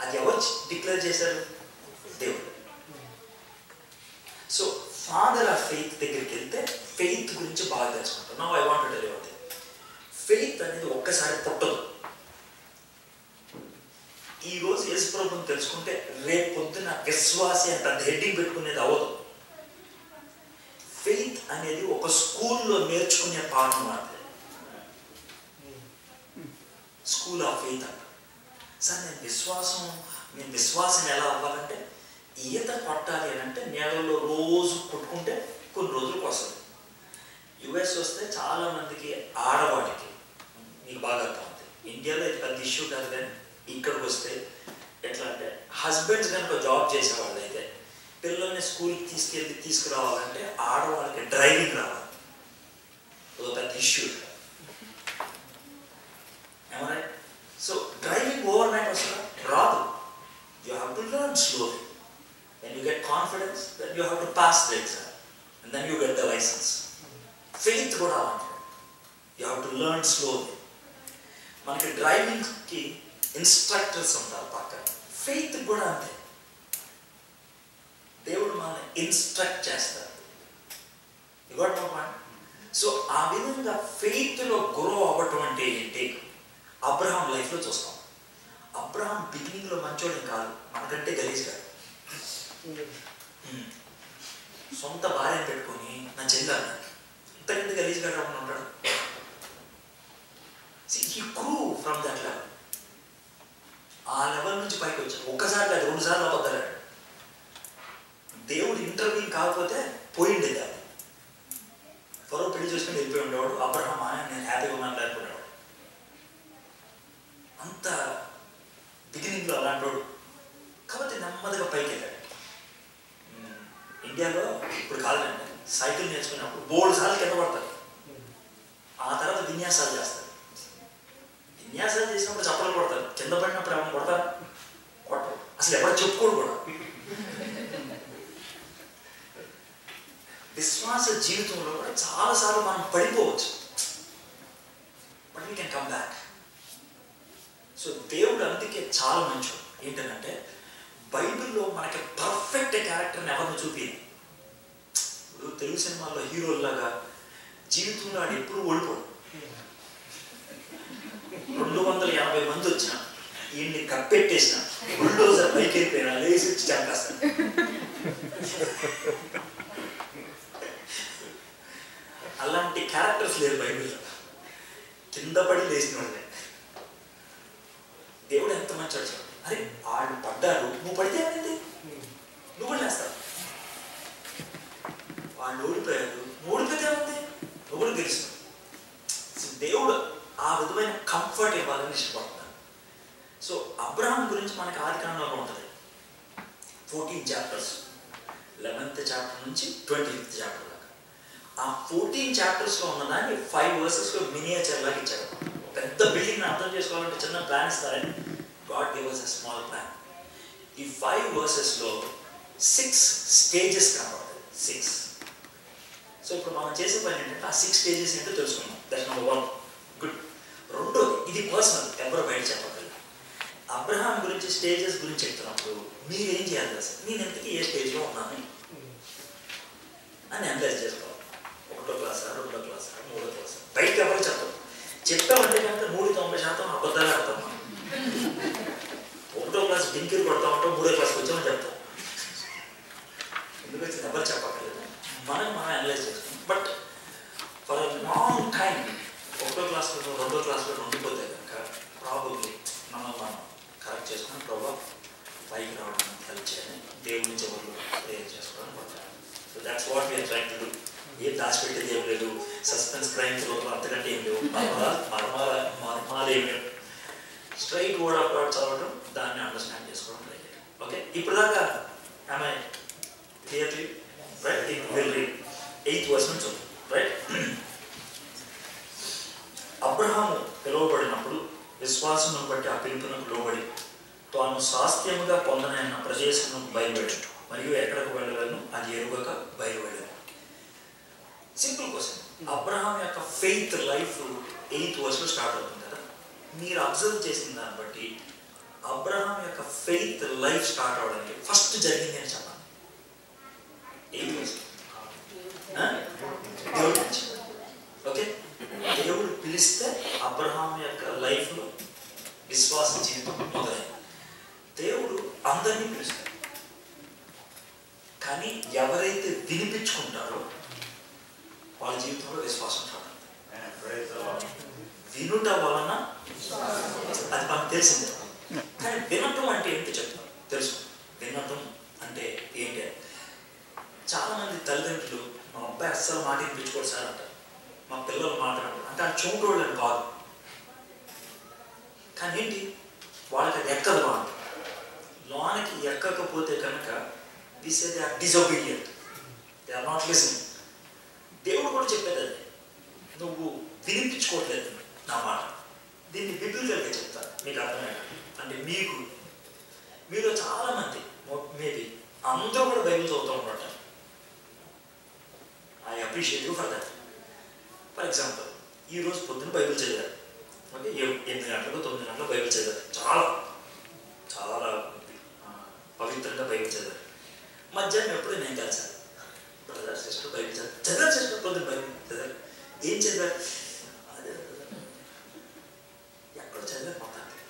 అది ఎవరు డిక్లేర్ చేశారు? దేవుడు. సో ఫాదర్ ఆఫ్ ఫెయిత్ దగ్గరికి వెళ్తే ఫెయిత్ గురించి బాగా తెలుసుకుంటాం. No I want deliver faith అనేది ఒక్కసారి పుట్టదు. ఈ రోజు యేసు ప్రభుని తెలుసుకుంటే రేపు పొద్దున విశ్వాసి అంత హెడ్డింగ్ పెట్టుకునేది అవ్వదు. అనేది ఒక స్కూల్లో నేర్చుకునే పాఠం మాత్రమే. స్కూల్ ఆఫ్ ఫెయిత్ అంట సార్ నేను విశ్వాసం నేను విశ్వాసం ఎలా అవ్వాలంటే ఈత కొట్టాలి అని అంటే నీళ్ళలో రోజు కొట్టుకుంటే కొన్ని రోజులకు వస్తుంది. యుఎస్ వస్తే చాలా మందికి ఆడవాడికి మీకు బాగా అర్థం అవుతుంది ఇండియాలో ఇది పెద్ద ఇష్యూ కాదు కానీ ఇక్కడికి వస్తే ఎట్లా అంటే హస్బెండ్స్ కనుక జాబ్ చేసేవాళ్ళు అయితే పిల్లల్ని స్కూల్కి తీసుకెళ్ళి తీసుకురావాలంటే ఆడవాళ్ళకి డ్రైవింగ్ రావాలి. ఒక పెద్ద ఇష్యూ ఏమన్నా సో డ్రైవింగ్ ఓవర్ నైట్ వస్తుందా రాదు. You have to learn slowly When you get confidence, then you have to pass the exam. And then you get the license. Faith కూడా అలాంటిది you have to learn slowly మనకి డ్రైవింగ్కి instructors ఉంటారు పక్కన. Faith కూడా అంతే. దేవుడు మనల్ని ఇన్స్ట్రక్ట్ చేస్తారు సో ఆ విధంగా ఫెయిత్లో గ్రో అవ్వటం అంటే ఏంటి? అబ్రహాం లైఫ్లో చూస్తాం. అబ్రహాం బిగినింగ్లో మంచోడే కాదు. మనకంటే గలీజ్గా. సొంత భార్యను పెట్టుకొని నా చెల్లి అన్నాడు ఇంతకంటే గలీజ్గా రాకుండా ఉంటాడు he grew from that level ఆ లెవెల్ నుంచి పైకి వచ్చాడు. ఒక్కసారి కాదు రెండు సార్లు అబద్ధాడు దేవుడు ఇంటర్వ్యూ కాకపోతే పోయిండేది అది. ఫరో పెళ్ళి చేసుకుని వెళ్ళిపోయి ఉండేవాడు. అబ్రహం ఆయన నేను హ్యాపీగా ఉన్నాను అనుకునేవాడు. అంత బిగినింగ్లో అలాంటి వాడు కాబట్టి నెమ్మదిగా పైకి వెళ్ళాడు. ఉమ్, ఇండియాలో ఇప్పుడు కాదండి సైకిల్ నేర్చుకున్నప్పుడు బోల్డ్ సార్లు కింద పడతారు. ఆ తర్వాత విన్యాసాలు చేస్తారు. విన్యాసాలు చేసినప్పుడు చప్పలు కొడతారు. కింద పడినప్పుడు ఏమైనా కొడతారు? కొట్టరు. అసలు ఎవరు చెప్పుకోడు కూడా. విశ్వాస జీవితంలో కూడా చాలాసార్లు మనం పడిపోవచ్చు. But we can come back so దేవుడు అందుకే చాలా మంచోడు. ఏంటంటే బైబిల్లో మనకి పర్ఫెక్ట్ క్యారెక్టర్ని ఎవరిని చూపింది ఇప్పుడు తెలుగు సినిమాల్లో హీరోల్లాగా జీవితంలో ఆడు ఎప్పుడు ఓడిపోడు. రెండు వందల ఎనభై మంది వచ్చిన ఈయన్ని కప్పెట్టేసిన బుల్డోజర్ పైకి వెళ్ళిపోయినా లేచి వచ్చి చంపేస్తాను అలాంటి క్యారెక్టర్స్ లేరు బైబిల్లో. కింద పడి లేచిన వాళ్ళే దేవుడు ఎంత మంచి చూడండి అరే వాళ్ళు పడ్డారు. నువ్వు పడితే ఏమైంది? నువ్వు కూడా లేస్తావు వాళ్ళు ఓడిపోయారు. నువ్వు ఓడిపోతే ఏముంది? నువ్వు కూడా దేవుడు ఆ విధమైన కంఫర్ట్ ఇవ్వాలని ఇష్టపడతాడు సో అబ్రహాం గురించి మనకి ఆది కాలంలో ఉంటుంది. ఫోర్టీన్ చాప్టర్స్ లెవెన్త్ చాప్టర్ నుంచి ట్వంటీ ఫిఫ్త్ చాప్టర్ ఆ ఫోర్టీన్ చాప్టర్స్లో ఉన్నదాన్ని ఫైవ్ వర్సెస్లో మినియేచర్ లాగా ఇచ్చాడు. పెద్ద బిల్డింగ్ అర్థం చేసుకోవాలంటే చిన్న ప్లాన్ ఇస్తారని God give us a small plan ఈ ఫైవ్ వర్సెస్లో సిక్స్ స్టేజెస్ కనబడతాయి. సిక్స్ సో ఇప్పుడు మనం చేసే పని ఏంటంటే ఆ సిక్స్ స్టేజెస్ ఏంటో తెలుసుకున్నాం దట్ నెంబర్ వన్ గుడ్ రెండోది ఇది పర్సనల్ ఎవరు బయట చెప్పగలరు? అబ్రహాం గురించి స్టేజెస్ గురించి చెప్తున్నప్పుడు మీరు ఏం చేయాలి సార్ నేను ఎంతకీ ఏ స్టేజ్లో ఉన్నాను? అని అనలైజ్ చేసుకోవాలి. ఒకటో క్లాస్ రెండో క్లాస్ మూడో క్లాస్ బయట ఎవరు చెప్పరు. చెప్పామంటే కనుక మూడు తొంభై శాతం అబద్ధాలు ఆడతాం మనం. ఒకటో క్లాస్ డింకిలు కొడతా ఉంటాం మూడో క్లాస్కి వచ్చామని చెప్తాం. ఎందుకంటే ఎవరు చెప్పక్కర్లేదు. మనం మనం అనలైజ్ చేస్తాం బట్ ఫర్ లాంగ్ టైం ఒకటో క్లాస్లో రెండో క్లాస్లో ఉండిపోతే కనుక ప్రాబ్లమ్ మనం మనం కరెక్ట్ చేసుకుని ప్రభావ పైకి రావడం హెల్ప్ చేయాలి దేవుడి నుంచి ఎవరు ప్రేయర్ చేసుకోవడం so that's what we're train to do ఏం దాచిపెట్టి సస్పెన్స్ క్రైమ్ థ్రిల్లర్ అంతకంటే ఏం లేవు మర్మాల మర్మాల మర్మాలు ఏం లేవు స్ట్రైట్ వర్డ్ ఆఫ్ చదవడం దాన్ని అండర్స్టాండ్ చేసుకోవడం ట్రై చేయడం. ఓకే ఇప్పుడు దాకా ఆమె clearly right will read eighth verse నుంచి రైట్ అబ్రహాము పిలువబడినప్పుడు విశ్వాసమును బట్టి ఆ పిలుపునకు లోబడి తాను స్వాస్థ్యముగా పొందనైన ప్రదేశమునకు బయలువెళ్ళాడు. మరియు ఎక్కడికి వెళ్ళగలను? అది ఎరుగక బయలువెళ్ళాడు. సింపుల్ క్వశ్చన్ అబ్రహాం యొక్క ఫెయిత్ లైఫ్ ఎయిత్ వర్స్లో స్టార్ట్ అవుతుంది కదా? మీరు అబ్జర్వ్ చేసిన దాన్ని బట్టి అబ్రహాం యొక్క ఫెయిత్ లైఫ్ స్టార్ట్ అవడానికి ఫస్ట్ జరిగింది అని చెప్పాలి ఎయిత్ వర్స్ దేవుడు నుంచి ఓకే దేవుడు పిలిస్తే అబ్రహాం యొక్క లైఫ్లో విశ్వాస జీవితం మొదలైంది. దేవుడు అందరినీ పిలుస్తాడు. కానీ ఎవరైతే వినిపించుకుంటారో వాళ్ళ జీవితంలో విశ్వాసం చూడాలి వినుట వలన అది మనకు తెలిసిందే. కానీ వినటం అంటే ఏంటి చెప్తాం. తెలుసు. వినటం అంటే ఏంటి? చాలా మంది తల్లిదండ్రులు మా అబ్బాయి అస్సలు మాట వినిపించుకోడు సార్ అంటారు. మా పిల్లలు మాట్లాడారు. అంటే ఆ చెవుటోళ్ళు అని కాదు. కానీ ఏంటి? వాళ్ళకి అది ఎక్కదు బాగా లోనికి ఎక్కకపోతే కనుక this they are disobedient they are not listening దేవుడు కూడా చెప్పేది అది నువ్వు వినిపించుకోవట్లేదు నా మాట. దీన్ని బిబ్లికల్గా చెప్తాను. మీకు అర్థమైనా అంటే మీకు మీలో చాలామంది మేబీ అందరూ కూడా బైబిల్ చదువుతూ ఉంటారు. I appreciate you for that for example ఈ రోజు పొద్దున్న బైబిల్ చదివారు ఓకే ఎనిమిది గంటలకు తొమ్మిది గంటలకు బైబిల్ చదివారు చాలా చాలా పవిత్రంగా బైబిల్ చదివారు మధ్యాహ్నం ఎప్పుడు నేను కలిసాను బ్రదర్ సిస్టర్ బైబిల్ చదివారు చదివారు సిస్టర్ పొద్దున్న బైబిల్ చదివారు ఏం చదివారు అదే brother. ఎక్కడ చదివారు మొత్తానికి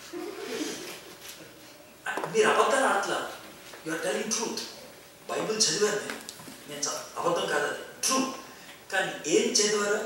మీరు అబద్ధాలు ఆడట్లా you are telling truth Bible చదివారు నేను నేను చ- అబద్ధం కాదు అది ట్రూ కానీ ఏం చదివారా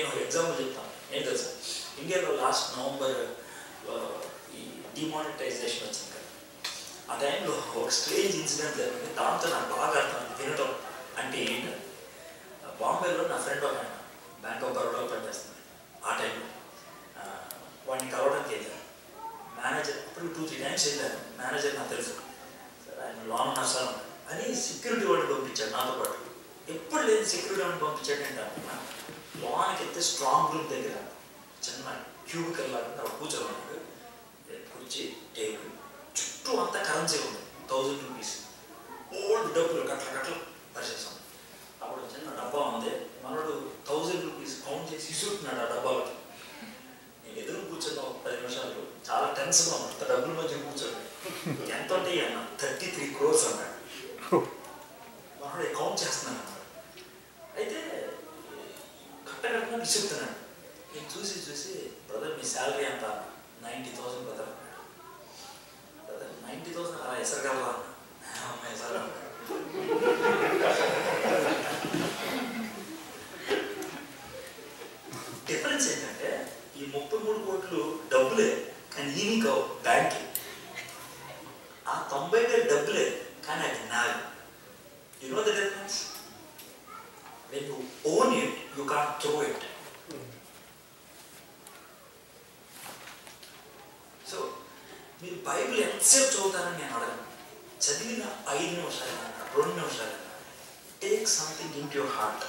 నేను ఒక ఎగ్జాంపుల్ చెప్తాను ఏం తెలుసా? ఇండియాలో లాస్ట్ నవంబర్ ఈ డిమానిటైజేషన్ వచ్చింది కదా. ఆ టైంలో ఒక స్ట్రేంజ్ ఇన్సిడెంట్ జరిగింది. దాంతో నాకు బాగా అర్థం తినటం అంటే ఏంటి? బాంబేలో నా ఫ్రెండ్ ఒక ఆయన బ్యాంక్ ఆఫ్ బరోడా పనిచేస్తుంది ఆ టైంలో వాడిని కలవడానికి వెళ్ళాను. మేనేజర్ అప్పుడు టూ త్రీ టైమ్స్ వెళ్ళాను. మేనేజర్ నాకు తెలుసు. సార్ ఆయన లోన్ నష్టాలు అని సెక్యూరిటీ వాడిని పంపించాడు నాతో పాటు. ఎప్పుడు లేదు సెక్యూరిటీ వాడిని పంపించాడు అంటే లోన్కి వెళ్తే స్ట్రాంగ్ రూమ్ దగ్గర చిన్న క్యూబికల్ లాగా అక్కడ కూర్చోమన్నాడు కుర్చీ టేబుల్ చుట్టూ అంతా కరెన్సీ ఉంది థౌజండ్ రూపీస్ ఓల్డ్ డబ్బులు కట్ల కట్టలు పరిచేసాం అప్పుడు చిన్న డబ్బా ఉంది. మనడు థౌజండ్ రూపీస్ కౌంట్ చేసి ఇసురుతున్నాడు ఆ డబ్బాలో నేను ఎదురు కూర్చున్నా ఒక పది నిమిషాలు. చాలా టెన్స్గా ఉన్నాడు డబ్బుల మధ్య కూర్చోండి. ఎంత ఉంటాయి అన్న? థర్టీ త్రీ క్రోర్స్ అన్నాడు మనడు కౌంట్ చేస్తున్నాను అన్నాడు. అయితే అక్కడ కట్టినా నేను చూసి చూసి బ్రదర్ మీ శాలరీ ఎంత? Ninety thousand brother brother ninety thousand అలా ఎసరగలరా అన్న ఎసరగల డిఫరెన్స్ ఏంటంటే ఈ ముప్పై మూడు కోట్లు డబ్బులే కానీ ఈయన కావు బ్యాంక్ ఆ తొంభై వేలు డబ్బులే కానీ అది నాది. You know the difference When you own it you can't throw it so మీరు బైబిల్ ఎంతసేపు చదువుతారని నేను అడగను. చదివిన ఐదు నిమిషాలు రెండు నిమిషాలు take something in your heart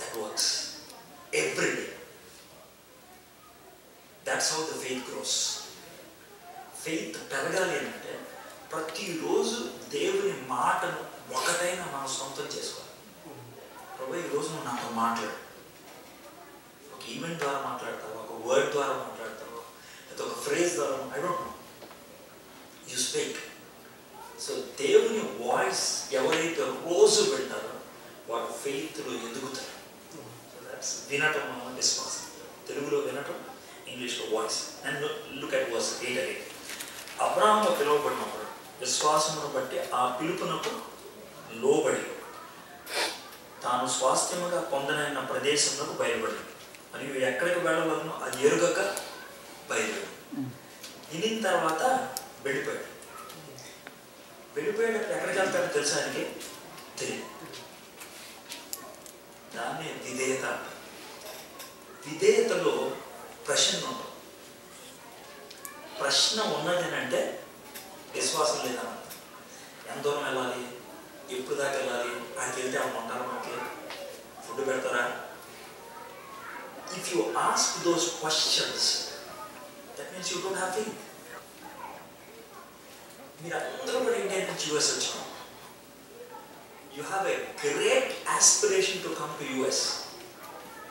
that works everyday that's That's the the faith grows. ఫెయిత్ పెరగాలి అంటే ప్రతిరోజు దేవుని మాటను ఒకటైనా మనం సొంతం చేసుకోవాలి. ప్రభు ఈరోజు నువ్వు నాతో మాట్లాడు. ఒక ఈవెంట్ ద్వారా మాట్లాడతావు? ఒక వర్డ్ ద్వారా మాట్లాడతావు? లేదా ఒక ఫ్రేజ్ ద్వారా I don't know you speak so దేవుని వాయిస్ ఎవరైతే రోజు వింటారో వాడు ఫెయిత్లో ఎదుగుతారు. దట్స్ వినటం మనం విశ్వాసం. తెలుగులో వినటం ఇంగ్లీష్లో voice and look at was eight again అబ్రాహ్మ పిలువబడినప్పుడు విశ్వాసమును బట్టి ఆ పిలుపునకు లోబడి తాను స్వాస్థ్యముగా పొందనైన ప్రదేశంలో బయలుపడింది. మరియు ఎక్కడికి వెళ్ళవలను? అది ఎరుగక బయలుదేరి వినిన తర్వాత వెళ్ళిపోయాడు. వెళ్ళిపోయేటప్పుడు ఎక్కడికి వెళ్తాడో తెలుసా ఆయనకి? తెలియదు. దాన్ని విధేయత విధేయతలో ప్రశ్న ఉండదు ప్రశ్న ఉన్నదేనంటే విశ్వాసం లేదన్నమాట. ఎంత దూరం వెళ్ళాలి? ఎప్పుడు దాకా వెళ్ళాలి ఆయనకి వెళ్తే ఏమైనా ఉంటారా మనకి ఫుడ్ పెడతారా if you ask those questions that means you don't have faith మీరు అందరూ కూడా ఇండియా నుంచి యూఎస్ వచ్చాం you have a great aspiration to come to US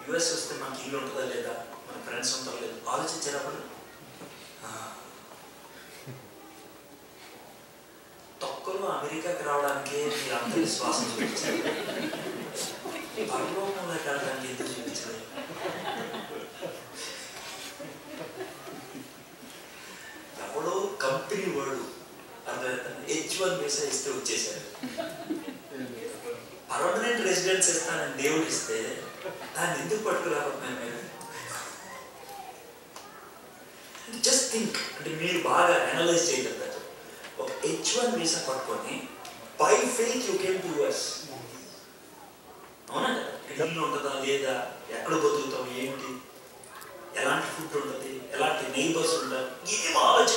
US వస్తే మనకి ఇల్లు ఉంటుందా లేదా మన ఫ్రెండ్స్ ఉంటారా లేదా ఆలోచించేటప్పుడు ఒక్కరు అమెరికాకి రావడానికి మీరు అంత విశ్వాసం చూపించారు. పరలోకంలోకి వెళ్ళడానికి ఎందుకు చూపించారు ఎవడో కంపెనీ వాడు అర్థమవుతుంది హెచ్ వన్ వీసా ఇస్తే వచ్చేసారు. పర్మనెంట్ రెసిడెన్స్ ఇస్తానని దేవుడు ఇస్తే దాన్ని ఎందుకు పట్టుకురాకపోతున్నాను నేను జస్ట్ థింక్ అంటే మీరు బాగా అనలైజ్ చేయగలుగుతారు. ఒక హెచ్ వన్ వీసా పట్టుకొని by faith you came to US అవునా కదా ఇల్లు ఉంటుందా లేదా ఎక్కడ బతుకుతాం ఏంటి ఎలాంటి ఫుడ్ ఉంటుంది ఎలాంటి నైబర్స్ ఉంటారు ఏం ఆలోచించుకుంటూ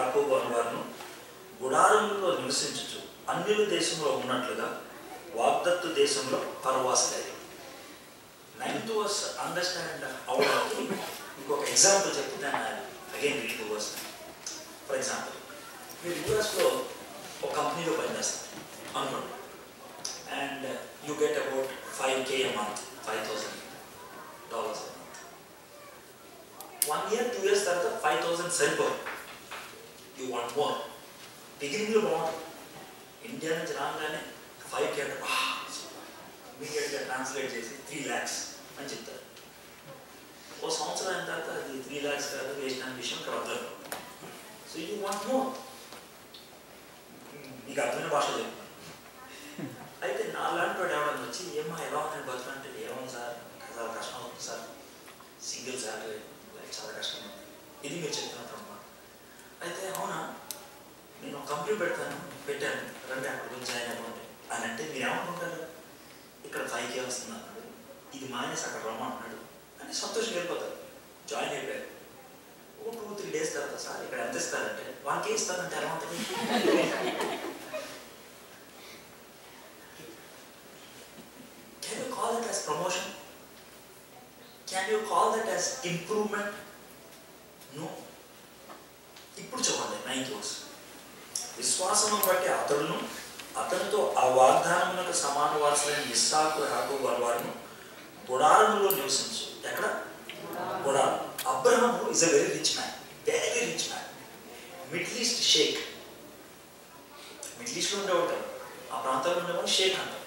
యాకోబు అనువారును గుడారంలో నివసించచ్చు అన్యుల దేశంలో ఉన్నట్లుగా వాగ్దత్తు దేశంలో పరవాసలేదు నైన్త్ వర్స్ అండర్స్టాండ్ అవడానికి ఇంకొక ఎగ్జాంపుల్ చెప్తాను again read verse for example మీరు యూఎస్లో ఒక కంపెనీలో పనిచేస్తారు అనుకోండి. And uh, you get about 5k a month, 5000 dollars a month. One year, two తర్వాత ఫైవ్ థౌసండ్ సరిపోదు. యూ వాంట్ మోర్ బిగినింగ్లో బాగుంటుంది ఇండియా నుంచి రాగానే ఫైవ్ కే అంటే ఇమీడియట్గా ట్రాన్స్లేట్ చేసి త్రీ ల్యాక్స్ అని చెప్తారు ఓ సంవత్సరం అయిన తర్వాత అది త్రీ ల్యాక్స్ కాదు వేస్ట్ అనే విషయం ఇక్కడ అర్థం సో యూ వాంట్ మోర్ మీకు అర్థమైన భాష చెప్పు అయితే నా లాంటి వాడు ఎవడన్నా వచ్చి ఏమో ఎలా ఉన్నాడు బతుకంటే ఏమో సార్ చాలా కష్టం అవుతుంది సార్ సింగిల్ సాలరీ లైఫ్ చాలా కష్టం ఉంది ఇది మీరు చెప్తున్నట్టు అన్నమాట అయితే అవునా? నేను కంపెనీ పెడతాను పెట్టాను. రండి అక్కడ కొంచెం జాయిన్ అవ్వండి. అని అంటే మీరు ఏమనుకుంటారు? ఇక్కడ ఫైవ్ కే వస్తుంది అన్నాడు. ఇది మానేసి అక్కడ రమ్మంటున్నాడు అని సంతోషం వెళ్ళిపోతారు. జాయిన్ అయిపోయారు. ఒక టూ త్రీ డేస్ తర్వాత సార్ ఇక్కడ ఎంత ఇస్తారంటే వాళ్ళకి కే ఇస్తారంటే ఎలా ఉంటుంది? Can you call that as promotion? Can you call that as improvement? ఇప్పుడు చూడండి నైన్త్ వర్స్ విశ్వాసము బట్టి అతడును అతనితో ఆ వాగ్దానమునకు సమాన వారసులైన ఇస్సాకు యాకోబు వారిను గుడారములో నివసించు. ఎక్కడ? గుడారం. Abraham is a very rich man very rich man middle east sheikh middle ఈస్ట్లో ఉండేవాడు ఆ ప్రాంతంలో ఉండేవాడు షేక్ అంటారు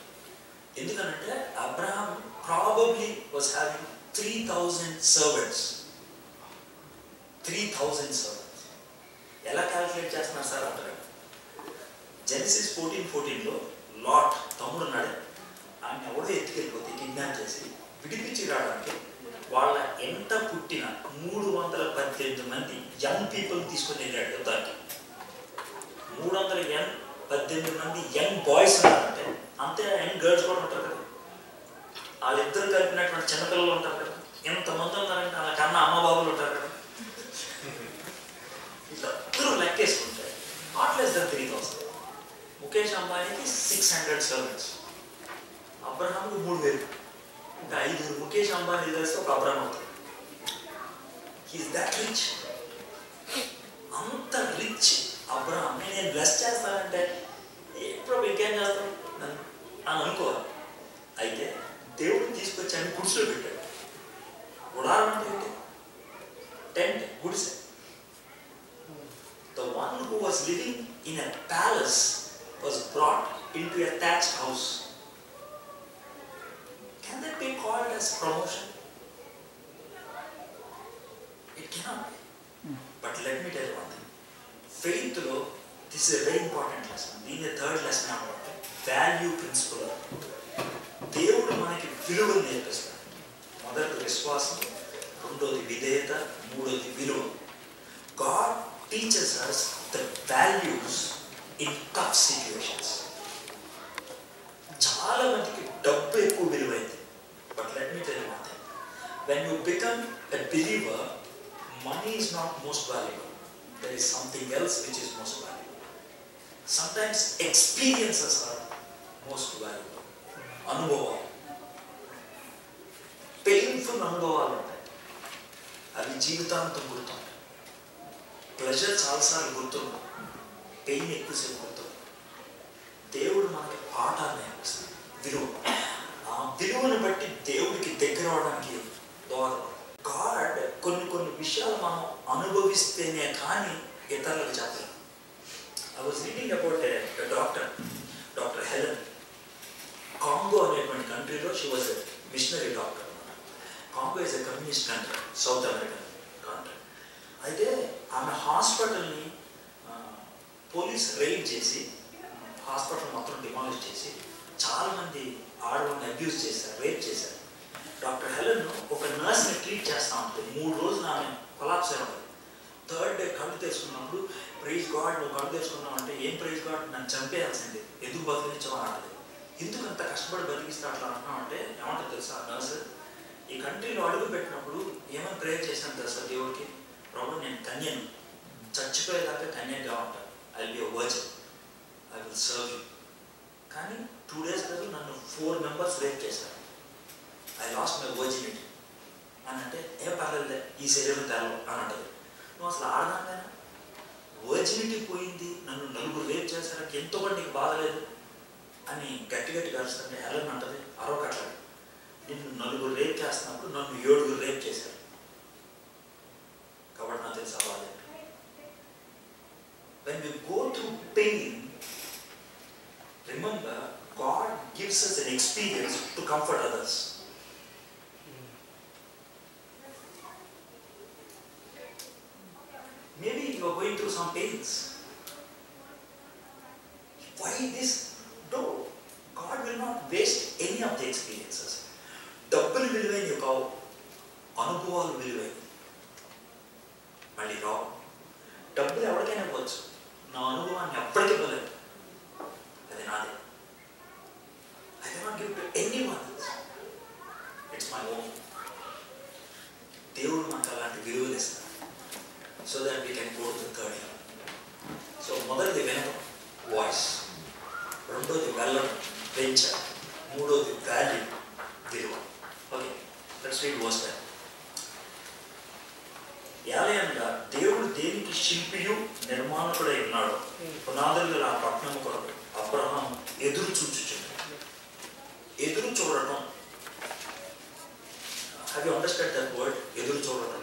ఎందుకనంటే Abraham probably was having three thousand servants three thousand servants ఎలా క్యాల్కులేట్ చేస్తున్నారు సార్ అంటారు? జెన్సిస్ ఫోర్టీన్ ఫోర్టీన్లో లాట్ తమ్ముడు ఉన్నాడు ఆయన ఎవడో ఎత్తుకెళ్ళిపోతే కిడ్నాప్ చేసి విడిపించి రావడానికి వాళ్ళ ఎంత పుట్టిన మూడు వందల పద్దెనిమిది మంది యంగ్ పీపుల్ తీసుకొని వెళ్ళాడు యుద్ధానికి. మూడు వందల యంగ్ పద్దెనిమిది మంది యంగ్ బాయ్స్ ఉన్నారంటే అంతే యంగ్ గర్ల్స్ కూడా ఉంటారు కదా. వాళ్ళిద్దరు కలిపినటువంటి చిన్నపిల్లలు ఉంటారు కదా. ఎంతమంది ఉన్నారంటే వాళ్ళ కన్నా అమ్మ బాబులు ఉంటారు కదా. ఇద్దరు లెక్కేసుకుంటే not less than three thousand Mukesh అంబానీకి six hundred servants అబ్రహాంకి మూడు వేలు. ఇంకా ఐదు ముఖేష్ అంబానీ కలిసి ఒక అబ్రహం అవుతుంది హీస్ దట్ రిచ్ అంత రిచ్ అబ్రహం నేను బ్లెస్ చేస్తానంటే ఎప్పుడో ఇంకేం చేస్తాం? అని అనుకోవాలి. అయితే దేవుడిని తీసుకొచ్చి ఆయన గుడిసెలు పెట్టాడు. గుడారం అంటే ఏంటి? టెంట్ గుడిసె. The one who was living in a palace was brought into a thatched house. Can that be called as promotion? It cannot be. But let me tell you one thing. Faith లో this is a very important lesson. దీని third lesson అనమాట value principle దేవుడు మనకి విలువలు నేర్పిస్తాడు మొదటి విశ్వాసం రెండోది విధేయత మూడోది విలువ God Teaches us the values in tough situations. చాలా మందికి డబ్బు ఎక్కువ విలువైంది. But let me tell one thing when you become a believer money is not most valuable there is something else which is most valuable sometimes experiences are most valuable అనుభవాలు painful అనుభవాలు ఉంటాయి అవి జీవితాంతం గుర్తుంటాయి ప్లెజర్ చాలాసార్లు గుర్తుండదు pain ఎక్కువసేపు గుర్తుంది దేవుడు మనకి పాఠాలు నేర్పిస్తాడు. విలువ. ఆ విలువను బట్టి దేవుడికి దగ్గర అవడానికి దోహదపడు గాడ్ కొన్ని కొన్ని విషయాలు మనం అనుభవిస్తేనే కానీ ఇతరులకు చెప్పలేం. I was reading about a doctor doctor Helen Congo అనేటువంటి కంట్రీలో she was missionary doctor Congo is a communist country south American country అయితే ఆమె హాస్పిటల్ని పోలీస్ రైడ్ చేసి హాస్పిటల్ మొత్తం డిమాలిష్ చేసి చాలామంది ఆడవాళ్ళని అబ్యూస్ చేశారు రేప్ చేశారు. డాక్టర్ హెలన్ ఒక నర్స్ని ట్రీట్ చేస్తా ఉంటుంది మూడు రోజులు ఆమె కొలాప్స్ అయి ఉంటుంది. థర్డ్ డే కళ్ళు తెచ్చుకున్నప్పుడు ప్రైజ్ గాడ్ నువ్వు కళ్ళు తెచ్చుకున్నావు అంటే ఏం ప్రైజ్ గాడ్ నన్ను చంపేయాల్సింది. ఎందుకు బతికించావు? అంటది. ఎందుకు అంత కష్టపడి బతికిస్తా అట్లా అంటున్నావు అంటే ఏమంటుంది తెలుసా నర్స్? ఈ కంట్రీలో అడుగు పెట్టినప్పుడు ఏమైనా ప్రేయర్ చేశాను తెలుసా దేవుడికి? ప్రభు నేను కన్యను చచ్చిపోయేదాకా కన్యగా ఉంటాను I be virgin I will serve you కానీ టూ డేస్ కదా నన్ను ఫోర్ మెంబర్స్ రేప్ చేశారు ఐ లాస్ట్ మై వర్జినిటీ అని అంటే ఏ పర్లేదు ఈ శరీరం తెలవు అని అంటది నువ్వు అసలు ఆడదాంగానే వర్జినిటీ పోయింది నన్ను నలుగురు రేప్ చేశారని ఎంతో కూడా నీకు బాధ లేదు అని గట్టి గట్టిగా అరుస్తుంటే హెలన్ అంటది అరవకట్లేదు నిన్ను నలుగురు రేప్ చేస్తున్నప్పుడు నన్ను ఏడుగురు రేప్ చేశారు When we go through pain, remember, God gives us an experience to comfort others. Maybe you are going through some pains. Why this? No. God will not waste any of the experiences. Double will when you go, Anubhuval will when మళ్ళీ రావు డబ్బులు ఎవరికైనా ఇవ్వచ్చు. నా అనుభవాన్ని ఎప్పటికీ ఇవ్వలేదు. అది నాదే. I cannot give to any one it's my own దేవుడు మనకు అలాంటి విలువలు ఇస్తాడు. So that we can go to third year so మొదటిది వినడం. వాయిస్ రెండోది వెళ్ళడం. వెంచర్ మూడోది వాల్యూ విలువ. Okay let's read was that ఏలయనగా దేవుడు దేనికి శిల్పియు నిర్మాణకుడై ఉన్నాడు పునాదులు ఆ పట్టణము కొరకు అబ్రహాం ఎదురు చూచుచున్నాడు ఎదురు చూడటం అవి అండర్స్టాండ్ దట్ వర్డ్ ఎదురు చూడటం?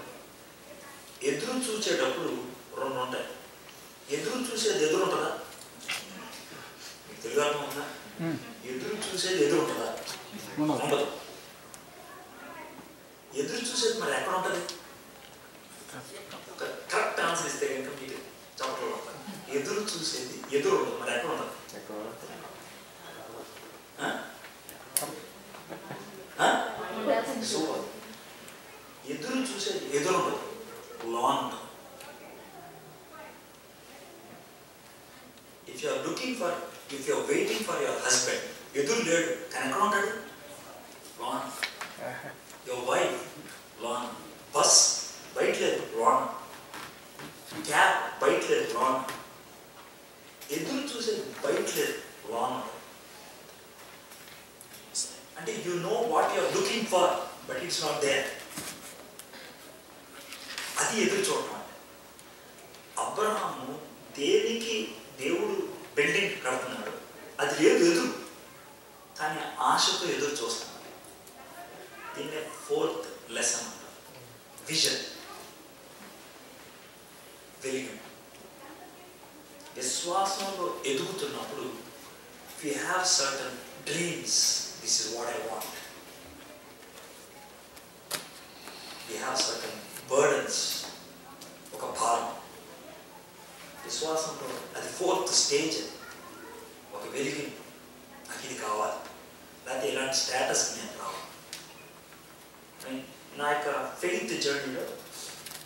ఎదురు చూసేటప్పుడు రెండు ఉంటాయి. ఎదురు చూసేది ఎదురు ఉంటుందా? తెలుగు అర్థం ఉందా? ఎదురు చూసేది ఎదురు ఉంటుందా? ఉండదు. ఎదురు చూసేది మరి ఎక్కడ ఉంటుంది? కరెక్ట్ ఆన్సర్ ఇస్తే కనుక మీరు చప్పట్లు కొడతారు. ఎదురు చూసేది ఎదురు ఉండదు మరి ఎక్కడ ఉండదు ఆ? ఆ? సూపర్ ఎదురు చూసేది ఎదురు ఉండదు లాన్ ఉంటుంది if you are looking for if you are waiting for your husband ఎదురు లేడు కానీ ఎక్కడ ఉంటాడు లాన్ యువర్ వైఫ్ లాన్ బస్ బయట లేదు లాన్ గ్యాప్ బయట లేదు లాన్ ఎదురు చూసేది బయట లేదు లాన్ అంటే you know what you are looking for but it's not there అది ఎదురు చూడటం అంటే. అబ్రహాము దేనికి దేవుడు బిల్డింగ్ కడుతున్నాడు అది లేదు ఎదురు. కానీ ఆశతో ఎదురు చూస్తున్నాడు. దీన్నే ఫోర్త్ లెసన్ అంటారు. విజన్ వెలిగి విశ్వాసంలో ఎదుగుతున్నప్పుడు we have certain dreams this is what I want we have certain burdens ఒక భారం విశ్వాసంలో అది ఫోర్త్ స్టేజ్ అది ఒక వెలిగి నాకు ఇది కావాలి లేకపోతే ఇలాంటి స్టేటస్ నేను రావాలి నేను- నా యొక్క ఫెయిత్ జర్నీలో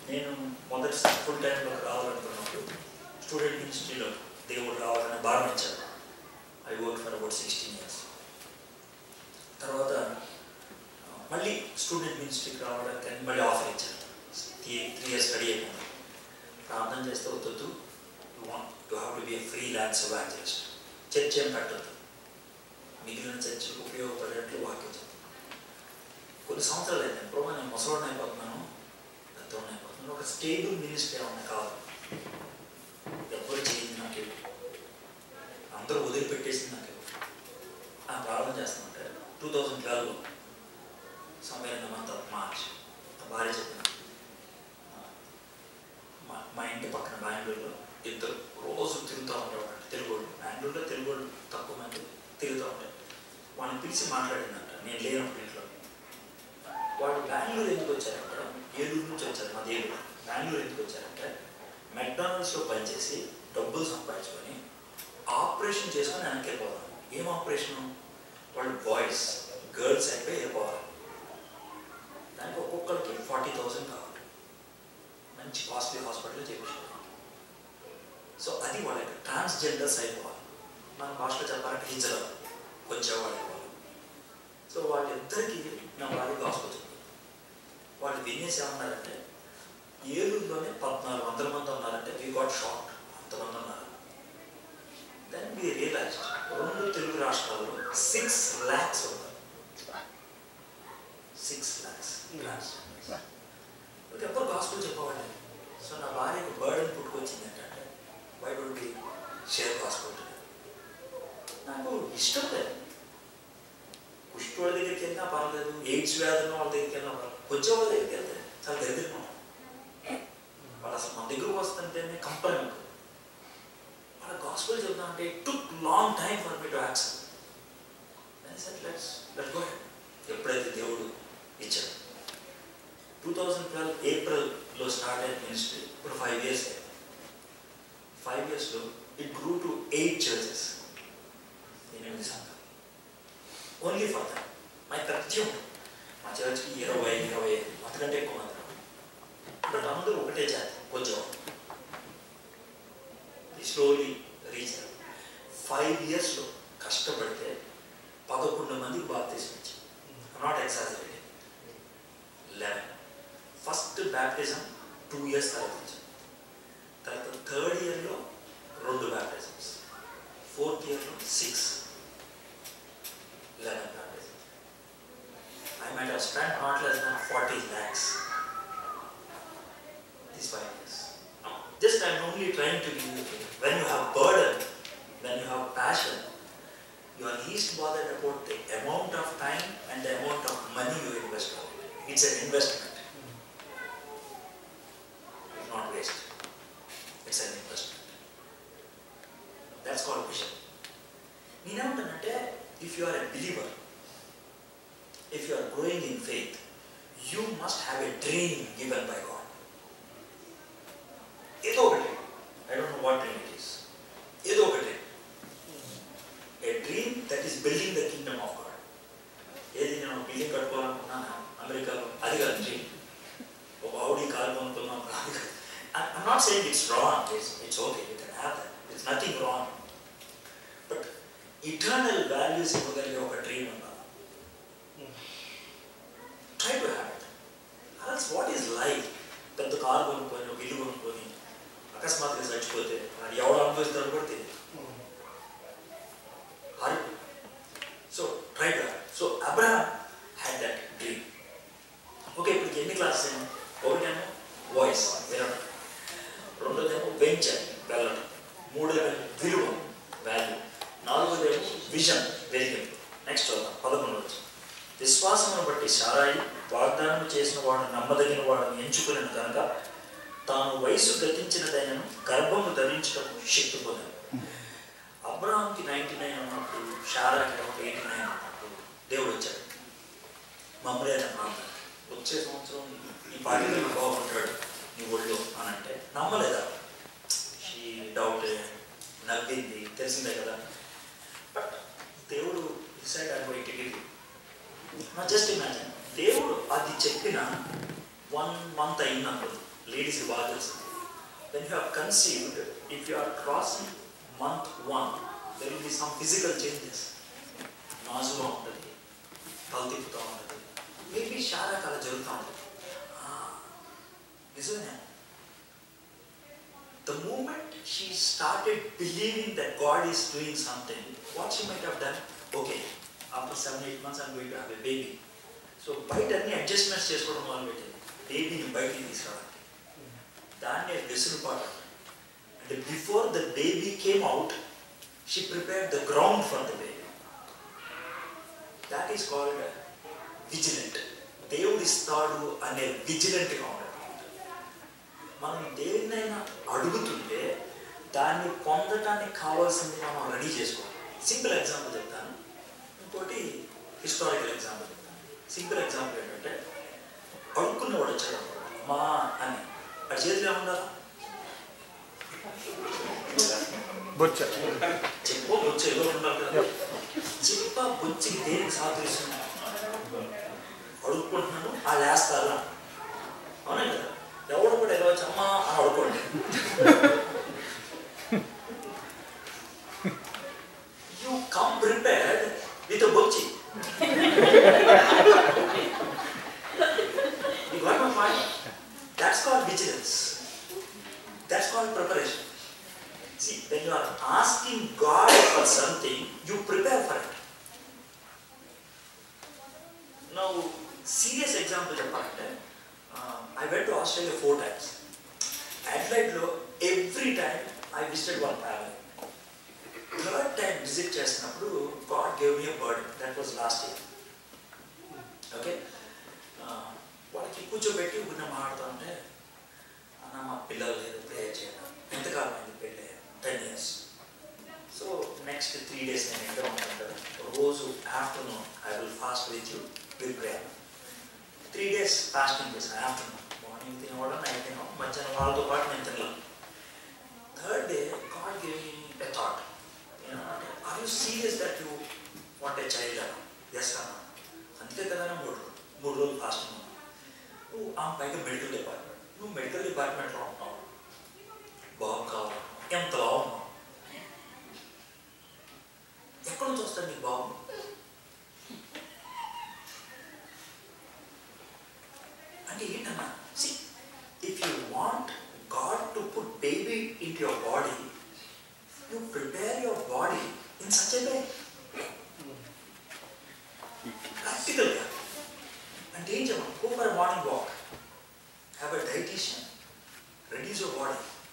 నేను మొదటి ఫుల్ టైంలో రావాలనుకున్నప్పుడు స్టూడెంట్ మినిస్ట్రీలో దేవుడు రావాలని భావించాను. I work for about sixteen years తర్వాత మళ్ళీ స్టూడెంట్ మినిస్ట్రీకి రావడానికి అని మళ్ళీ ఆఫర్ ఇచ్చాను. త్రీ త్రీ ఇయర్స్ స్టడీ అయిపోయింది. ప్రార్థన చేస్తే వద్దు you want to have to be freelance evangelist church ఏం పెట్టద్దు. మిగిలిన చర్చకు ఉపయోగపడేట్లు వాక్యం చెప్తాను. కొన్ని సంవత్సరాలు అయితే ప్రభు నేను ముసలోడిని అయిపోతున్నాను. పెద్దోడిని ఒక స్టేబుల్ మినిస్టర్ ఏమన్నా కావాలి ఎవ్వరు చేయింది నాకు అందరూ వదిలిపెట్టేసింది నాకు ఇవ్వు. ఆ ప్రార్థన చేస్తామంటే two thousand twelve somewhere in month of March భార్య చెప్పిన. మా మా ఇంటి పక్కన బెంగళూరులో ఇద్దరు రోజు తిరుగుతూ ఉంటారు తెలుగు వాళ్ళు బెంగళూరులో తెలుగు వాళ్ళు తక్కువ మంది తిరుగుతూ ఉంటారు వాళ్ళని పిలిచి మాట్లాడిందంట. నేను లేనప్పుడు ఇంట్లో. వాళ్ళు బెంగళూరు ఎందుకు వచ్చారంటే? ఏలూరు నుంచి వచ్చారు. మా దేవుడు బెంగళూరు ఎందుకు వచ్చారంటే మెక్డానల్డ్స్లో పనిచేసి డబ్బులు సంపాదించుకొని ఆపరేషన్ చేసుకొని వెనక్కి వెళ్ళిపోవాలి. ఏం ఆపరేషన్? వాళ్ళు బాయ్స్ గర్ల్స్ అయిపోయి వెళ్ళిపోవాలి. దానికి ఒక్కొక్కరికి ఫార్టీ థౌసండ్ కావాలి. మంచి కాస్ట్లీ హాస్పిటల్ చేయించుకోవాలి. సో అది వాళ్ళకి ట్రాన్స్జెండర్స్ అయిపోవాలి. మన భాషలో చెప్పాలంటే హిజర కొంచెం వాళ్ళు అయిపోవాలి. సో వాళ్ళిద్దరికీ నా భార్య హాస్పిటల్ వాళ్ళు వినేసి ఏమన్నారంటే ఏలూరులోనే పద్నాలుగు వందల మంది ఉన్నారంటే వీ గాట్ షాక్ అంతమంది ఉన్నారు. దెన్ వీ రియలైజ్ రెండు తెలుగు రాష్ట్రాల్లో సిక్స్ ల్యాక్స్ ఉన్నారు. సిక్స్ ల్యాక్స్ ఎప్పుడు గాస్పుల్ చెప్పేవాళ్ళు? సో నా భార్యకు బర్డన్ పుట్టుకొచ్చింది ఏంటంటే why don't be share gospel నాకు ఇష్టం లేదు. కుష్ఠోళ్ళ దగ్గరికి వెళ్ళినా పర్లేదు ఎయిడ్స్ వ్యాధి ఉన్న వాళ్ళ దగ్గరికి వెళ్ళినా పర్లేదు కొంచెం వాళ్ళ దగ్గరికి వెళ్తే చాలా దరిద్రంగా ఉంటుంది వాళ్ళు అసలు మన దగ్గరకు వస్తుంటేనే కంపెనీ ఉంటుంది వాళ్ళ గాస్పుల్ చెప్తా అంటే took long time for me to accept let's let go ఎప్పుడైతే దేవుడు ఇచ్చాడు టూ థౌజండ్ ట్వెల్వ్ ఏప్రిల్లో స్టార్ట్ అయిన మినిస్ట్రీ ఇప్పుడు ఫైవ్ ఇయర్స్ అయింది ఫైవ్ ఇయర్స్లో it grew to eight churches ఎనిమిది సంఘాలు ఓన్లీ ఫర్ దట్ మై ప్రత్యం మా చర్చ్కి ఇరవై ఇరవై ఐదు అంతకంటే ఎక్కువ మంది బట్ అందరూ ఒకటే జాతి కొంచెం. స్లోలీ రీచ్ ఫైవ్ ఇయర్స్లో కష్టపడితే పదకొండు మందికి బాప్తీసం ఇచ్చాం not exaggerated eleven first baptism two years తర్వాత ఇచ్చాం తర్వాత థర్డ్ ఇయర్లో రెండు బ్యాప్టిజమ్స్ ఫోర్త్ ఇయర్లో six 11,000. I might have spent not less than 40 lakhs these five years. Just I am only trying to give you when you have burden, when you have passion, you are least bothered about the amount of time and the amount of money you invest for it. It's an investment. It's not waste. It's an investment. That's called vision. ನೀನೇಂಟಂటే if you are a believer, if you are growing in faith, you must have a dream given by God. Idobete. I don't know what dream it is. Idobete. A dream that is building the kingdom of God. Yehi na building karpo na America adiga dream. O baudi karpon to na I'm not saying it's wrong. It's, okay. It can happen. There's nothing wrong. But eternal values ఇవ్వగలిగే ఒక dream ఉంది 것처럼 마 아멘 어제들 한다 멋져 제법 멋져 이거 한다 제법 멋지게 되는 사람들 있습니다 అడుక్కుంటున్నాను ఆ లేస్తారా అవునా కదా ఎవడు కూడా ఇరవై అమ్మ అని అడుక్కోండి release your.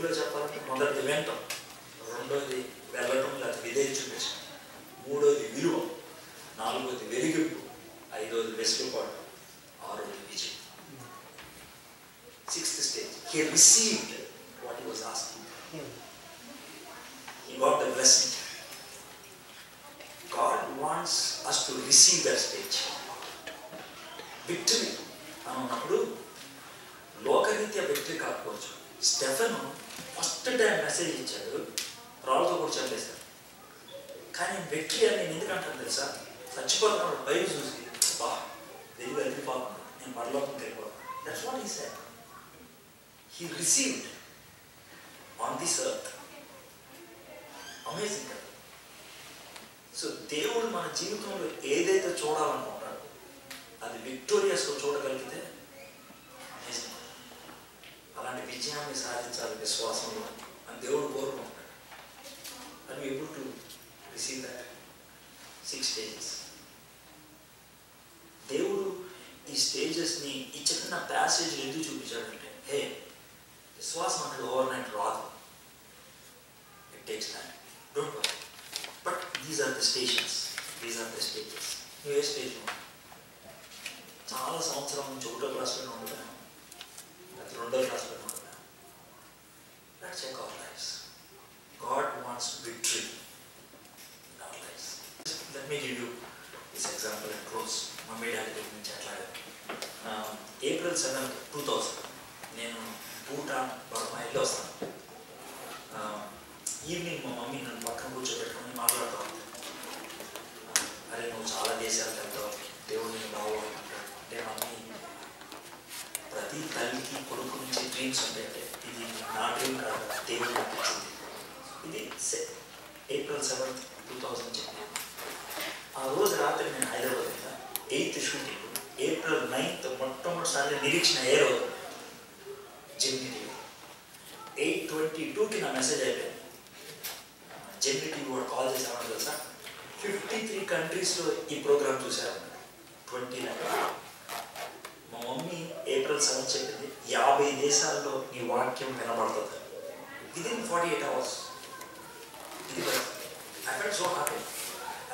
తెలుగులో చెప్పాలంటే మొదటిది వినటం రెండోది వెళ్ళడం లేదా విధేయ చూపించడం మూడోది విలువ నాలుగోది వెలిగింపు ఐదోది వెసులుబాటు ఆరోది విజయం sixth stage he received what was asking he got the blessing. God wants us to receive that stage. Victory అని ఉన్నప్పుడు లోకరీత్యా విక్టరీ కాకపోవచ్చు స్టెఫెన్ ఫస్ట్ టైం మెసేజ్ ఇచ్చాడు. రాళ్ళతో కూడా చంపేశాడు. కానీ వెక్కి అని నేను ఎందుకంటాను తెలుసా? చచ్చిపోతున్నాడు బయట చూసి బా దేవుడు వెళ్ళిపోతున్నాడు నేను పడలోకం వెళ్ళిపోతున్నాను that's what he saw he received on this earth amazing కదా. సో దేవుడు మన జీవితంలో ఏదైతే చూడాలనుకుంటాడో అది విక్టోరియస్లో చూడగలిగితే. అలాంటి విజయాన్ని సాధించాలి విశ్వాసంలో అని దేవుడు కోరుకుంటాడు. అండ్ ఎప్పుడు to receive that six stages దేవుడు ఈ స్టేజెస్ని ఈ చిన్న ప్యాసేజ్ ఎందుకు చూపించాడంటే హే విశ్వాసం అనేది ఓవర్ నైట్ రాదు. It takes time don't worry but these are the stations these are the stages నువ్వు ఏ స్టేజ్లో చాలా సంవత్సరం నుంచి ఒకటో క్లాస్లోనే ఉండలేను లేకపోతే రెండో క్లాస్లోనే ఉండలేను let's check our lifes God wants victory in our lifes let me give you this example and close mummy daddy దగ్గర నుంచి అట్లాగే ఏప్రిల్ సెవెంత్ టూ థౌసండ్ నేను భూటాన్ బర్మా వెళ్ళి వస్తాను. ఆ, ఈవినింగ్ మా మమ్మీ నన్ను పక్కన కూర్చోబెట్టుకొని మాట్లాడుతూ ఉంది. అరే నువ్వు చాలా దేశాలకు వెళ్తావు. దేవుడు నేను బాగుంటాడు అంటే మమ్మీ ప్రతి తల్లికి కొడుకు నుంచి డ్రీమ్స్ ఉంటాయంటే ఇది నా డ్రీమ్ కాదు దేవుడు అనిపించింది? ఇది ఏప్రిల్ సెవెంత్ టూ థౌజండ్ చెప్పాను ఆ రోజు రాత్రి నేను హైదరాబాద్ వెళ్ళా. ఎయిత్ షూటింగ్ ఏప్రిల్ నైన్త్ మొట్టమొదటిసారి నిరీక్షణ ఏ రోజు? జెమిని టీవీ ఎయిట్ ట్వంటీ టూకి నా మెసేజ్ అయిపోయింది. జెమిని టీవీ వాడు కాల్ చేసామని తెలుసా? ఫిఫ్టీ త్రీ కంట్రీస్లో ఈ ప్రోగ్రామ్ చూశారు. ట్వంటీ నైన్ మా మమ్మీ ఏప్రిల్ సెవెన్ చెప్పింది యాభై దేశాల్లో నీ వాక్యం వినబడుతుంది. విదిన్ ఫార్టీ ఎయిట్ అవర్స్ ఇది I felt so happy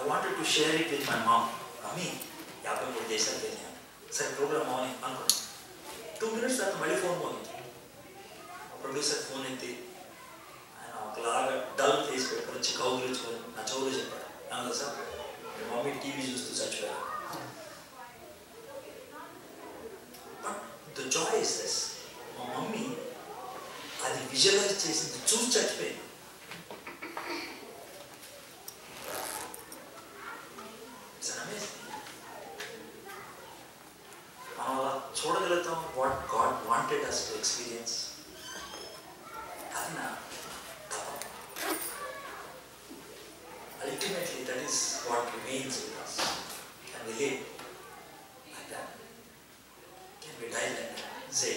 I wanted to share it with my mom mummy యాభై మూడు దేశాలు వెళ్ళాను సరే ప్రోగ్రామ్ అవని అనుకున్నాను. టూ మినిట్స్ తర్వాత మళ్ళీ ఫోన్ పోయింది. ప్రొడ్యూసర్ ఫోన్ ఎత్తి ఆయన ఒకలాగా డల్ ఫేస్ పెట్టుకొని వచ్చి కౌగులించుకొని నా చౌరు చెప్పాడు. అందులో సార్ మీ మమ్మీ టీవీ చూస్తూ చచ్చిపోయారు. But the joy is this మా మమ్మీ అది విజువలైజ్ చేసింది చూసి చచ్చిపోయింది It's an amazing. మనం అలా చూడగలుగుతాం what God wanted us to experience అది నా తపన ultimately that is what remains with us. And we live. వినైల్ సే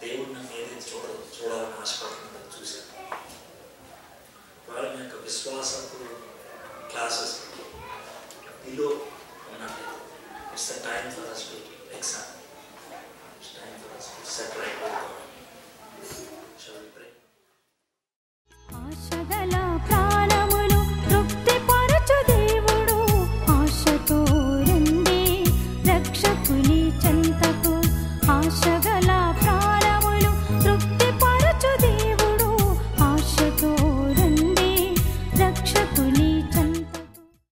దేవుడు నన్ను ఏదైతే చూడ చూడాలని ఆశపడుతుందో చూశాను వాళ్ళ యొక్క విశ్వాసపు క్లాసెస్ బిలో ఉన్నట్లయితే it's the time for us to exam it's time for us to set right